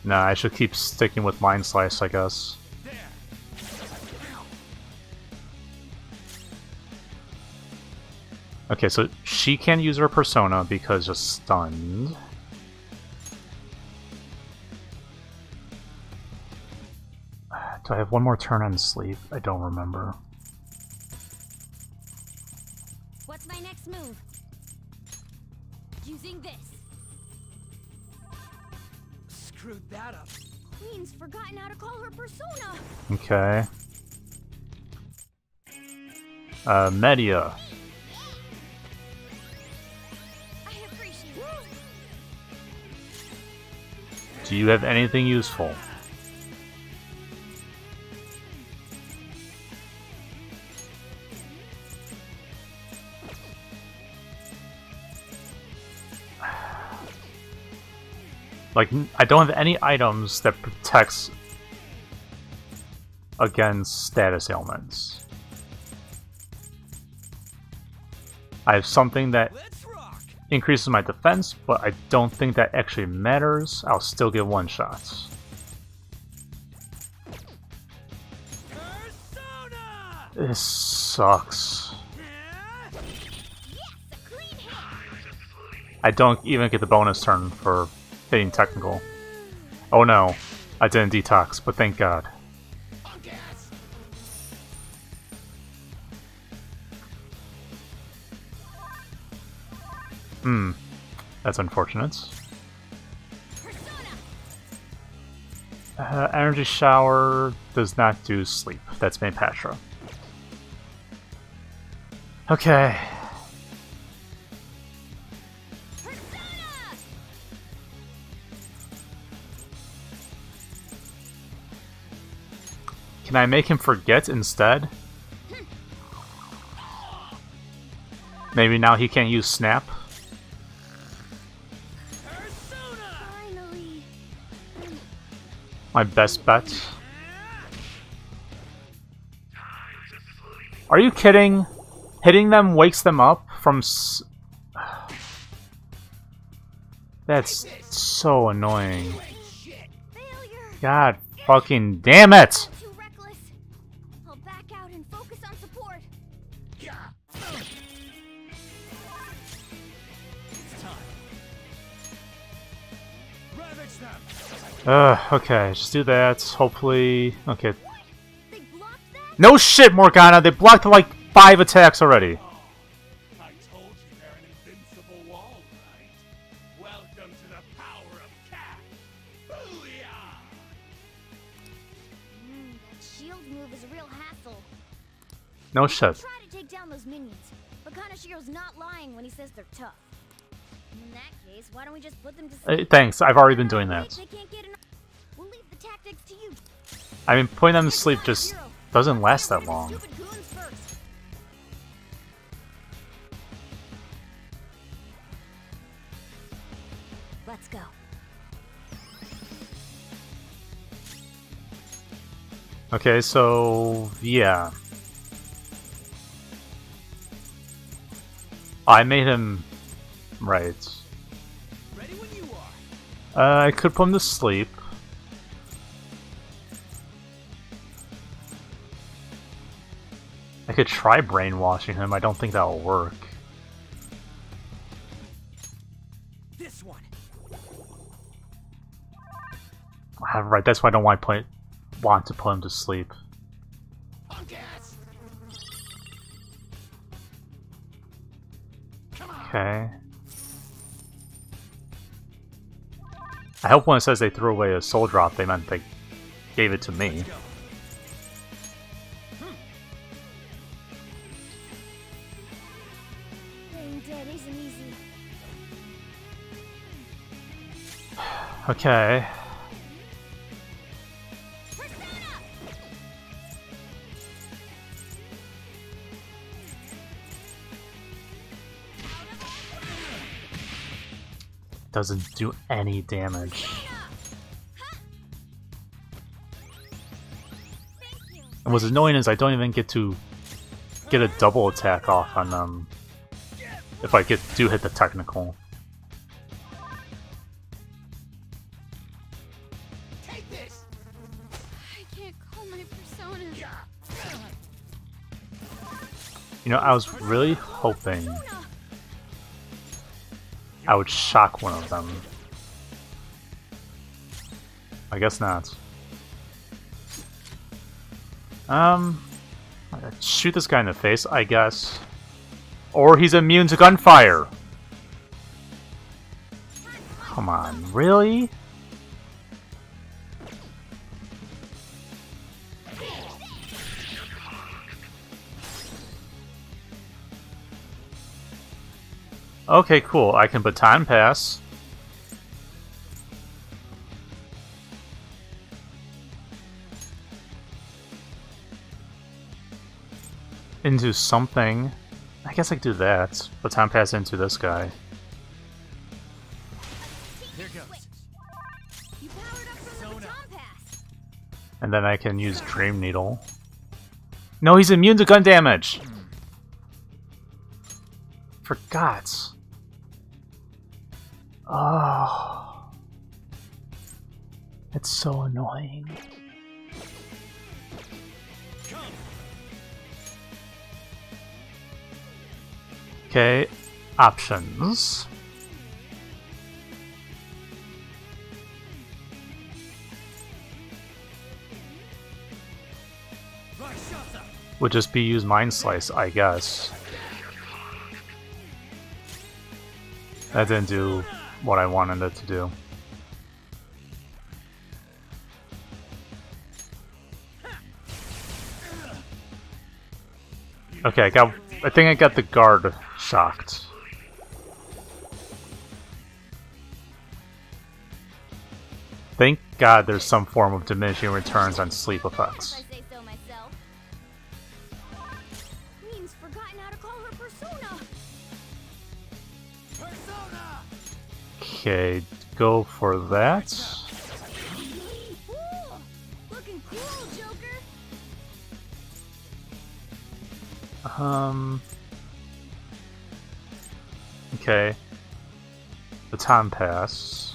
Nah, I should keep sticking with Mind Slice, I guess. Okay, so she can't use her persona because just stunned. Do I have one more turn on sleep? I don't remember. Queen's forgotten how to call her persona. Okay. Uh, Media. I appreciate it. Do you have anything useful? Like, I don't have any items that protects against status ailments. I have something that increases my defense, but I don't think that actually matters. I'll still get one shots. This sucks. I don't even get the bonus turn for hitting technical. Oh no, I didn't detox, but thank god. Hmm, that's unfortunate. Uh, energy shower does not do sleep. That's Me Patra. Okay. Can I make him forget instead? Maybe now he can't use snap? My best bet. Are you kidding? Hitting them wakes them up from That's so annoying. God fucking damn it! Ugh, okay, just do that. Hopefully. Okay. They blocked that? No shit, Morgana! They blocked like five attacks already. I told you they're an invincible wall, right? Welcome to the power of Cat. Booyah! Mm, that shield move is a real hassle. No shit. Try to take down those minions, but Kaneshiro's not lying when he says they're tough. Case, why don't we just put them to Uh, thanks, I've already been doing that. They can't get enough. We'll leave the tactics to you. I mean, putting them to sleep just doesn't last that Get rid of the long. stupid goons first. Let's go. Okay, so yeah. I made him right. Uh, I could put him to sleep. I could try brainwashing him. I don't think that'll work. This one. Ah, Right, that's why I don't want to put want to put him to sleep. Okay. I hope when it says they threw away a soul drop, they meant they gave it to me. Go. Playing dead isn't easy. Okay. Doesn't do any damage. And what's annoying is I don't even get to get a double attack off on them if I get do hit the technical. Take this! I can't call my persona. You know, I was really hoping Persona! I would shock one of them. I guess not. Um, shoot this guy in the face, I guess. Or he's immune to gunfire. Come on, really? Okay, cool. I can baton pass. Into something. I guess I could do that. Baton pass into this guy. Here goes. You powered up from the baton pass. And then I can use Dream Needle. No, he's immune to gun damage! Hmm. Forgot. Oh. It's so annoying. Okay, options. Would just be use Mind Slice, I guess. That didn't do what I wanted it to do. Okay, I got. I think I got the guard shocked. Thank God there's some form of diminishing returns on sleep effects. Okay, go for that. Um. Okay. Baton pass.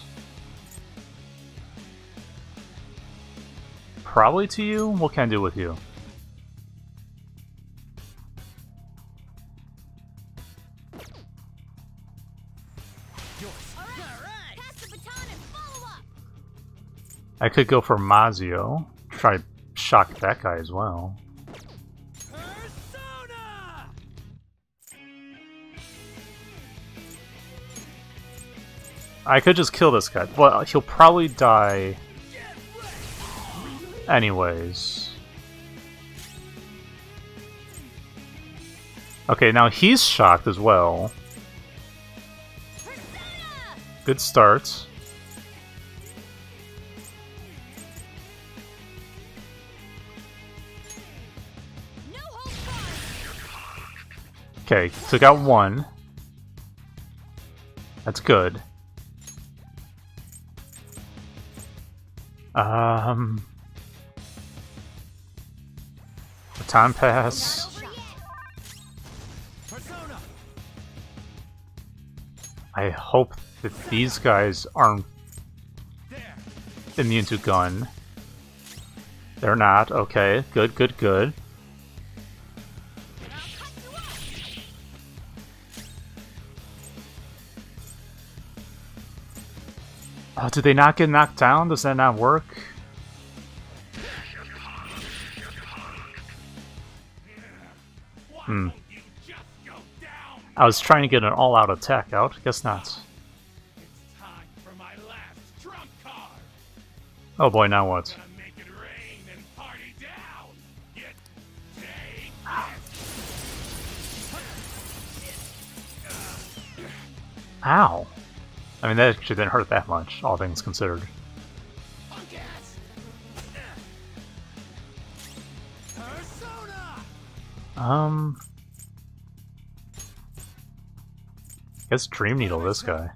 Probably to you? What can I do with you? I could go for Mazio. Try shock that guy as well. I could just kill this guy. Well, he'll probably die anyways. Okay, now he's shocked as well. Good start. Okay, took out one. That's good. Um, baton pass. I hope that these guys aren't immune to gun. They're not. Okay, good, good, good. Oh, did they not get knocked down? Does that not work? Hmm. I was trying to get an all-out attack out. Guess not. Oh boy, now what? Ow! I mean, that actually didn't hurt that much, all things considered. Um... Guess Dream Needle this guy.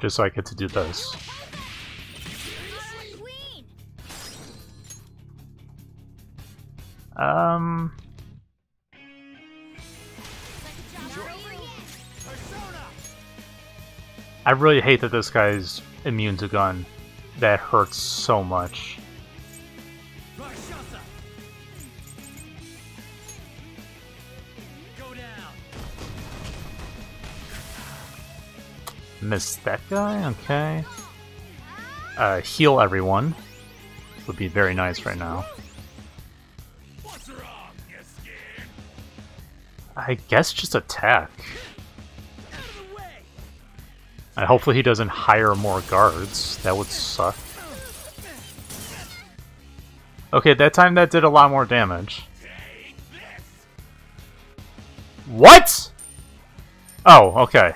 Just so I get to do this. Um... I really hate that this guy's immune to gun. That hurts so much. Missed that guy? Okay. Uh, heal everyone. Would be very nice right now. I guess just attack. And hopefully he doesn't hire more guards. That would suck. Okay, that time that did a lot more damage. What? Oh, okay.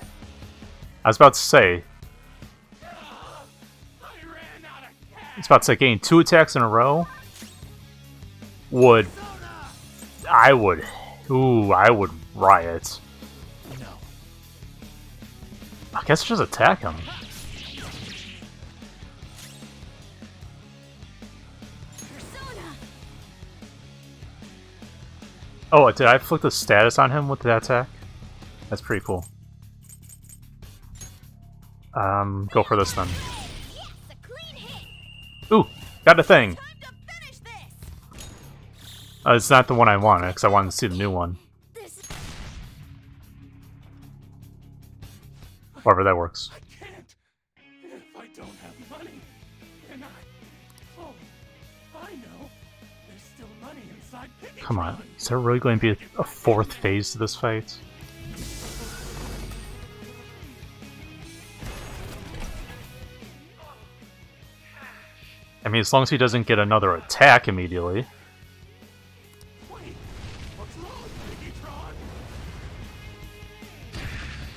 I was about to say. It's about to say getting two attacks in a row would. I would. Ooh, I would riot. Guess just attack him. Oh, did I flick the status on him with that attack? That's pretty cool. Um, go for this then. Ooh, got a thing. Uh, it's not the one I wanted, because I wanted to see the new one. However that works. I can't. If I don't have money, and I. Oh, I know. There's still money inside Piggy Come on, is there really going to be a, a fourth phase to this fight? I mean, as long as he doesn't get another attack immediately. Wait,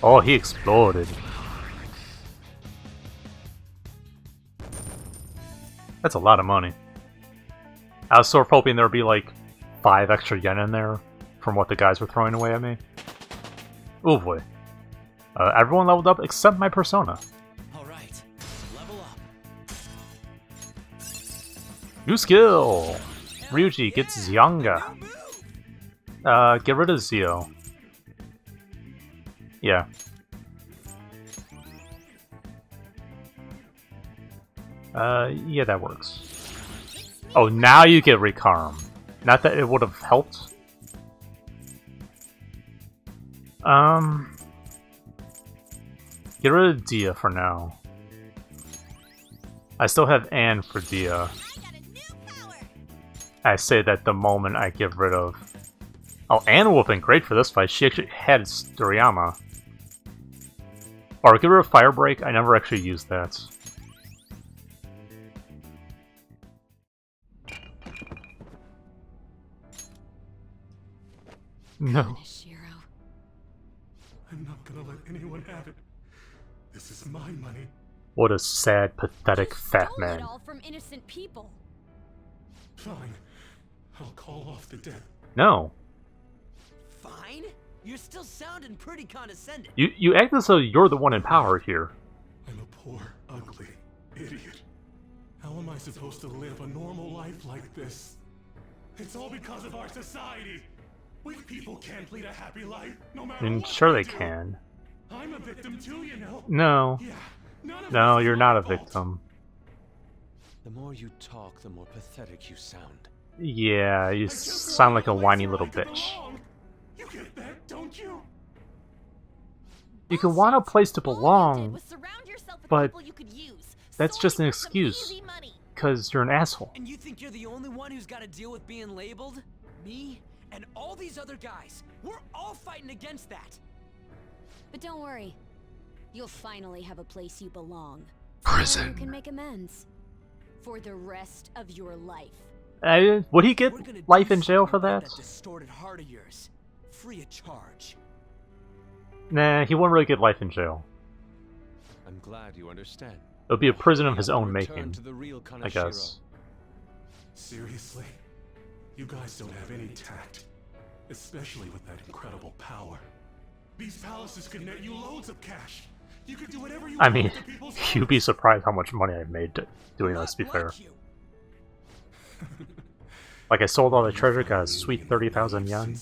Oh, he exploded. That's a lot of money. I was sort of hoping there would be like five extra yen in there from what the guys were throwing away at me. Oh boy. Uh, everyone leveled up except my persona. Alright, level up. New skill! Ryuji gets Zionga. Uh, get rid of Zio. Yeah. Uh, yeah, that works. Oh, now you get Recarm. Not that it would have helped. Um... Get rid of Dia for now. I still have Anne for Dia. I say that the moment I get rid of. Oh, Anna would have been great for this fight. She actually had Storiyama. Or get rid of Fire Break. I never actually used that. No. I'm not gonna let anyone have it. This is my money. What a sad, pathetic fat Stole it man. all from innocent people. Fine. I'll call off the debt. No. Fine? You're still sounding pretty condescending. You you act as though you're the one in power here. I'm a poor, ugly idiot. How am I supposed to live a normal life like this? It's all because of our society. Weak people can't lead a happy life, no matter And what sure they do. can. I'm a victim too, you know. No. Yeah. No, you're not a fault. victim. The more you talk, the more pathetic you sound. Yeah, you I s- just sound like a whiny little bitch. belong. You get that, don't you? You can want a place to All you did belong, was surround yourself with but people you could use, that's just an got excuse. because you're an asshole. And you think you're the only one who's got to deal with being labeled? Me? And all these other guys. We're all fighting against that. But don't worry. You'll finally have a place you belong. Prison. You can make amends. For the rest of your life. Uh, would he get life in jail for that? That distorted heart of yours. Free of charge. Nah, he won't really get life in jail. I'm glad you understand. It'll be a prison of his own making, to the real I guess. Seriously? You guys don't have any tact. Especially with that incredible power. These palaces could net you loads of cash. You could do whatever you I want mean, with you'd be surprised how much money I've made doing this, to be fair. like I sold all the treasure, got a sweet in the 30,000 yen.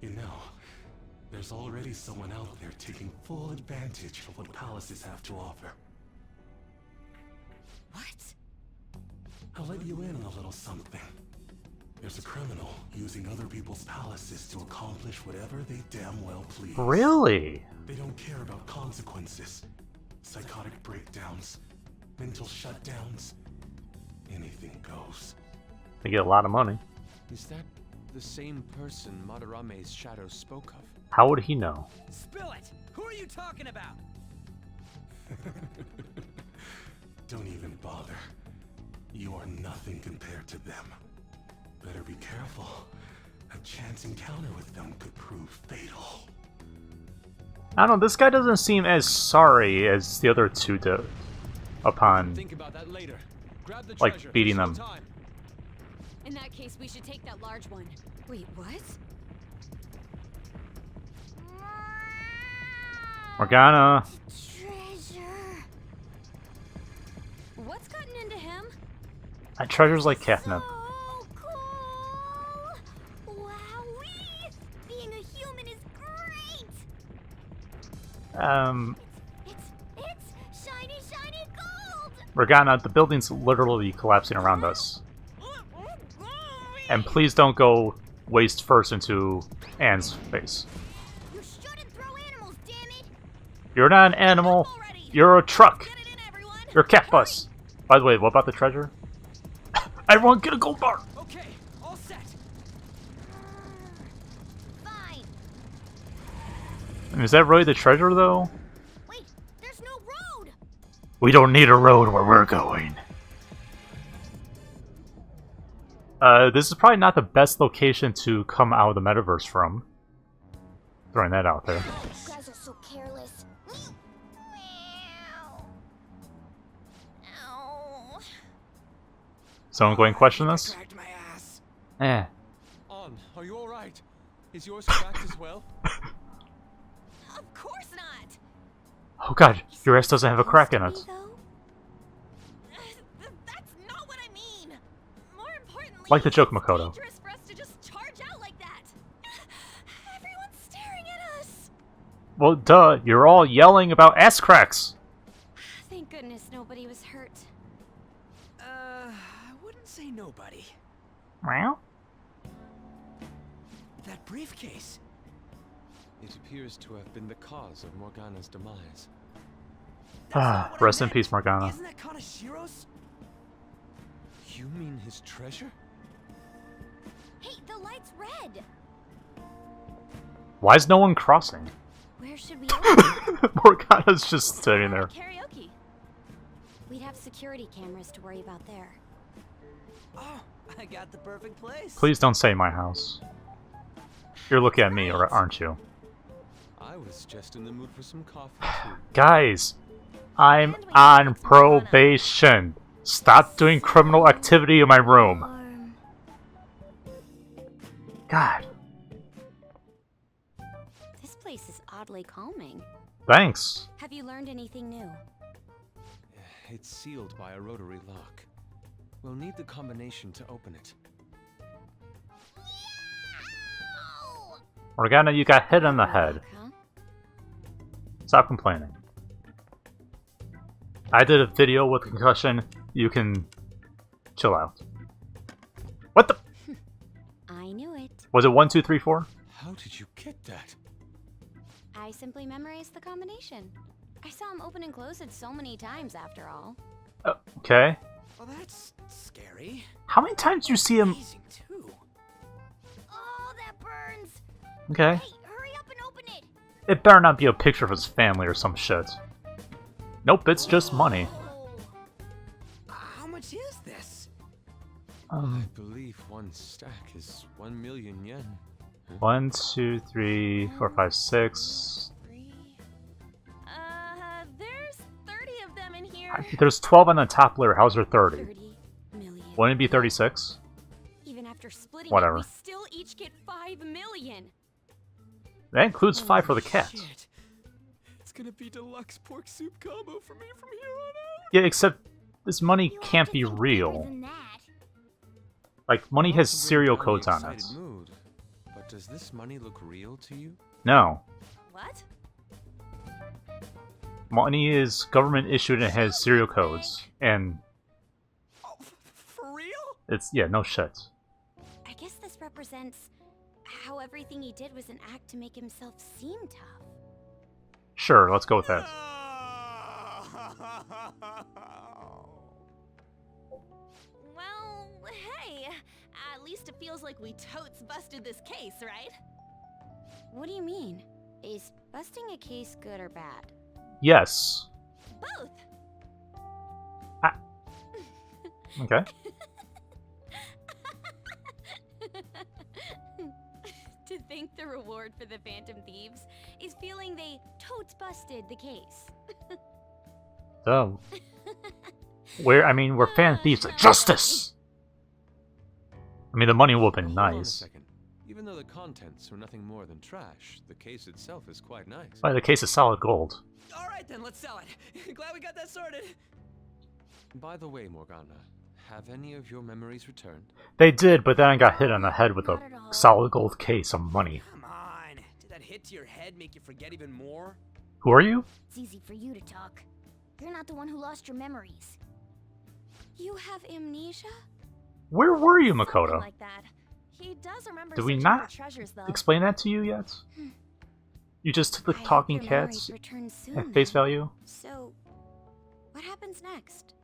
Sense of justice. You know, there's already someone out there taking full advantage of what palaces have to offer. What? I'll let you in on a little something. There's a criminal using other people's palaces to accomplish whatever they damn well please. Really? They don't care about consequences. Psychotic breakdowns, mental shutdowns. Anything goes. They get a lot of money. Is that the same person Madarame's shadow spoke of? How would he know? Spill it. Who are you talking about? Don't even bother. You are nothing compared to them. Better be careful. A chance chance encounter with them could prove fatal. I don't know, this guy doesn't seem as sorry as the other two do upon Think about that later. Grab the Like, beating them. time. In that case, we should take that large one. Wait, what? Morgana. Treasure. What's gotten into him? That treasure's like catnip. So cool. Wowee. Being a human is great. Um, It's it's shiny, shiny gold. Morgana, the building's literally collapsing around us. And please don't go waist first into Anne's face. You shouldn't throw animals, damn it. You're not an animal. You're a truck. In. You're a cat bus. By the way, what about the treasure? Everyone get a gold bar. Okay, all set. Fine. Is that really the treasure, though? Wait, there's no road. We don't need a road where we're going. Uh, this is probably not the best location to come out of the metaverse from. Throwing that out there. You guys are so careless. Ow. Someone going to question this? Cracked my ass. Eh. On, are you alright? Is yours cracked as well? Of course not. Oh god, your ass doesn't have a crack in it. Like the joke, Makoto. dangerous for us to just charge out like that. Everyone's staring at us. Well, duh, you're all yelling about ass cracks. Thank goodness nobody was hurt. Uh, I wouldn't say nobody. Well? That briefcase. It appears to have been the cause of Morgana's demise. Ah, not what I rest in peace, Morgana. Isn't that Kaneshiro's? You mean his treasure? Hey, the light's red. Why is no one crossing? Where should we open? Morgana's just sitting there. Karaoke. We'd have security cameras to worry about there. Oh, I got the perfect place. Please don't say my house. You're looking at me, or aren't you? I was just in the mood for some coffee. Guys, I'm on probation. Stop doing criminal activity in my room. God, this place is oddly calming. thanks. Have you learned anything new? It's sealed by a rotary lock. We'll need the combination to open it. Ow! Morgana, you got hit on the head. Stop complaining. I did a video with concussion. You can chill out. What the? I knew it. Was it one, two, three, four? How did you get that? I simply memorized the combination. I saw him open and close it so many times after all. Uh, okay. Well, that's scary. How many times do you see him? Amazing too. Oh, that burns. Okay. Hey, hurry up and open it. It better not be a picture of his family or some shit. Nope, it's just money. I Um, believe one stack is one million yen. one, two, three, four, five, six. Three. Uh, there's 30 of them in here. I- There's 12 on the top layer. How's there 30? 30 million. Wouldn't it be 36? Even after splitting Whatever. it, we still each get 5 million. That includes five for the cat. Shit. It's gonna be deluxe pork soup combo for me from here on out. Yeah, except this money You can't be think bigger real. Than that. Like, money has serial codes on it. Mood. But does this money look real to you? No. What? Money is government issued and it has serial codes. And Oh, for real? it's, yeah, no shit. I guess this represents how everything he did was an act to make himself seem tough. Sure, let's go with that. Oh. Well, hey, at least it feels like we totes busted this case, right? What do you mean? Is busting a case good or bad? Yes. Both. Ah. Okay. to think the reward for the Phantom Thieves is feeling they totes busted the case. So, where I mean, we're fan thieves of justice. I mean, the money would have been Hold a nice. second. Even though the contents are nothing more than trash, the case itself is quite nice. By the case of solid gold. All right then, let's sell it. Glad we got that sorted. By the way, Morgana, have any of your memories returned? They did, but then I got hit on the head with a Not at all. solid gold case of money. Come on. Did that hit to your head make you forget even more? Who are you? It's easy for you to talk. You're not the one who lost your memories. You have amnesia? Where were you, Something Makoto? Like that. He does remember Did we not for treasures, though. Explain that to you yet? Hmm. You just took the I talking your cats memories return soon, at face value? So, what happens next?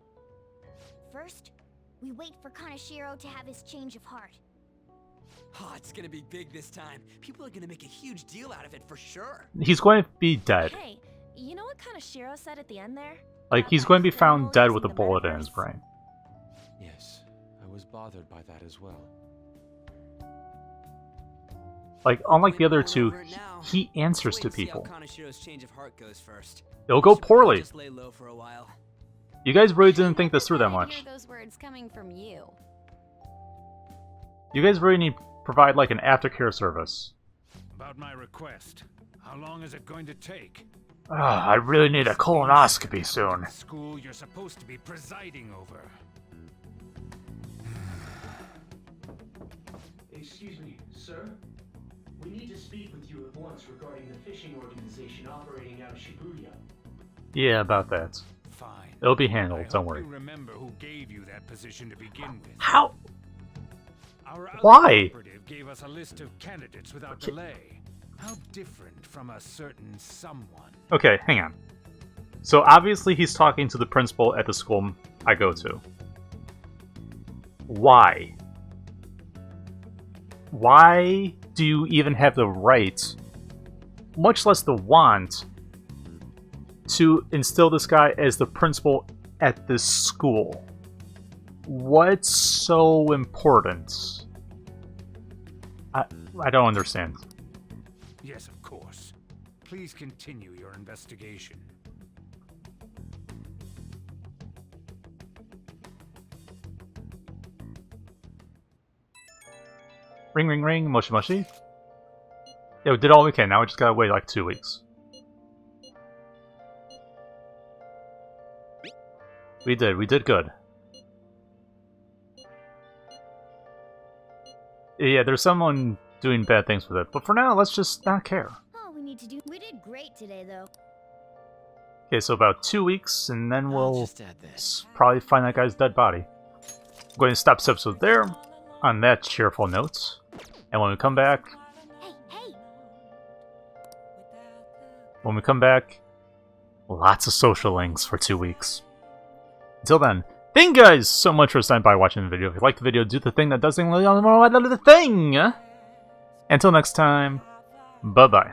First, we wait for Kaneshiro to have his change of heart. Oh, it's gonna be big this time. People are gonna make a huge deal out of it for sure. He's going to be dead. Hey, you know what Kaneshiro said at the end there? Like, he's going to be found dead with a bullet in his brain. Yes, I was bothered by that as well. Like, unlike the other two, over he answers to wait and see how people. Kaneshiro's change of heart goes first. It'll go poorly. Just lay low for a while. You guys really didn't think this through that much. hear those words coming from you. You guys really need to provide, like, an aftercare service. About my request. How long is it going to take? Ah, I really need a colonoscopy soon. School you're supposed to be presiding over. Excuse me, sir? We need to speak with you at once regarding the phishing organization operating out of Shibuya. Yeah, about that. Fine. It'll be handled, hope don't worry. You remember who gave you that position to begin with. How? Our Why? operative gave us a list of candidates without delay. How different from a certain someone. Okay, hang on. So obviously he's talking to the principal at the school I go to. Why? Why do you even have the right, much less the want, to instill this guy as the principal at this school? What's so important? I I don't understand. Yes, of course. Please continue your investigation. Ring, ring, ring, moshi, moshi. Yeah, we did all we can. Now we just gotta wait like two weeks. We did. We did good. Yeah, there's someone doing bad things with it, but for now, let's just not care. All we need to do. We did great today, though. Okay, so about two weeks, and then we'll just add this. probably find that guy's dead body. I'm going to stop this episode there on that cheerful note. And when we come back, when we come back, lots of social links for two weeks. Until then, thank you guys so much for stopping by watching the video. If you like the video, do the thing that does the thing. Until next time, bye bye.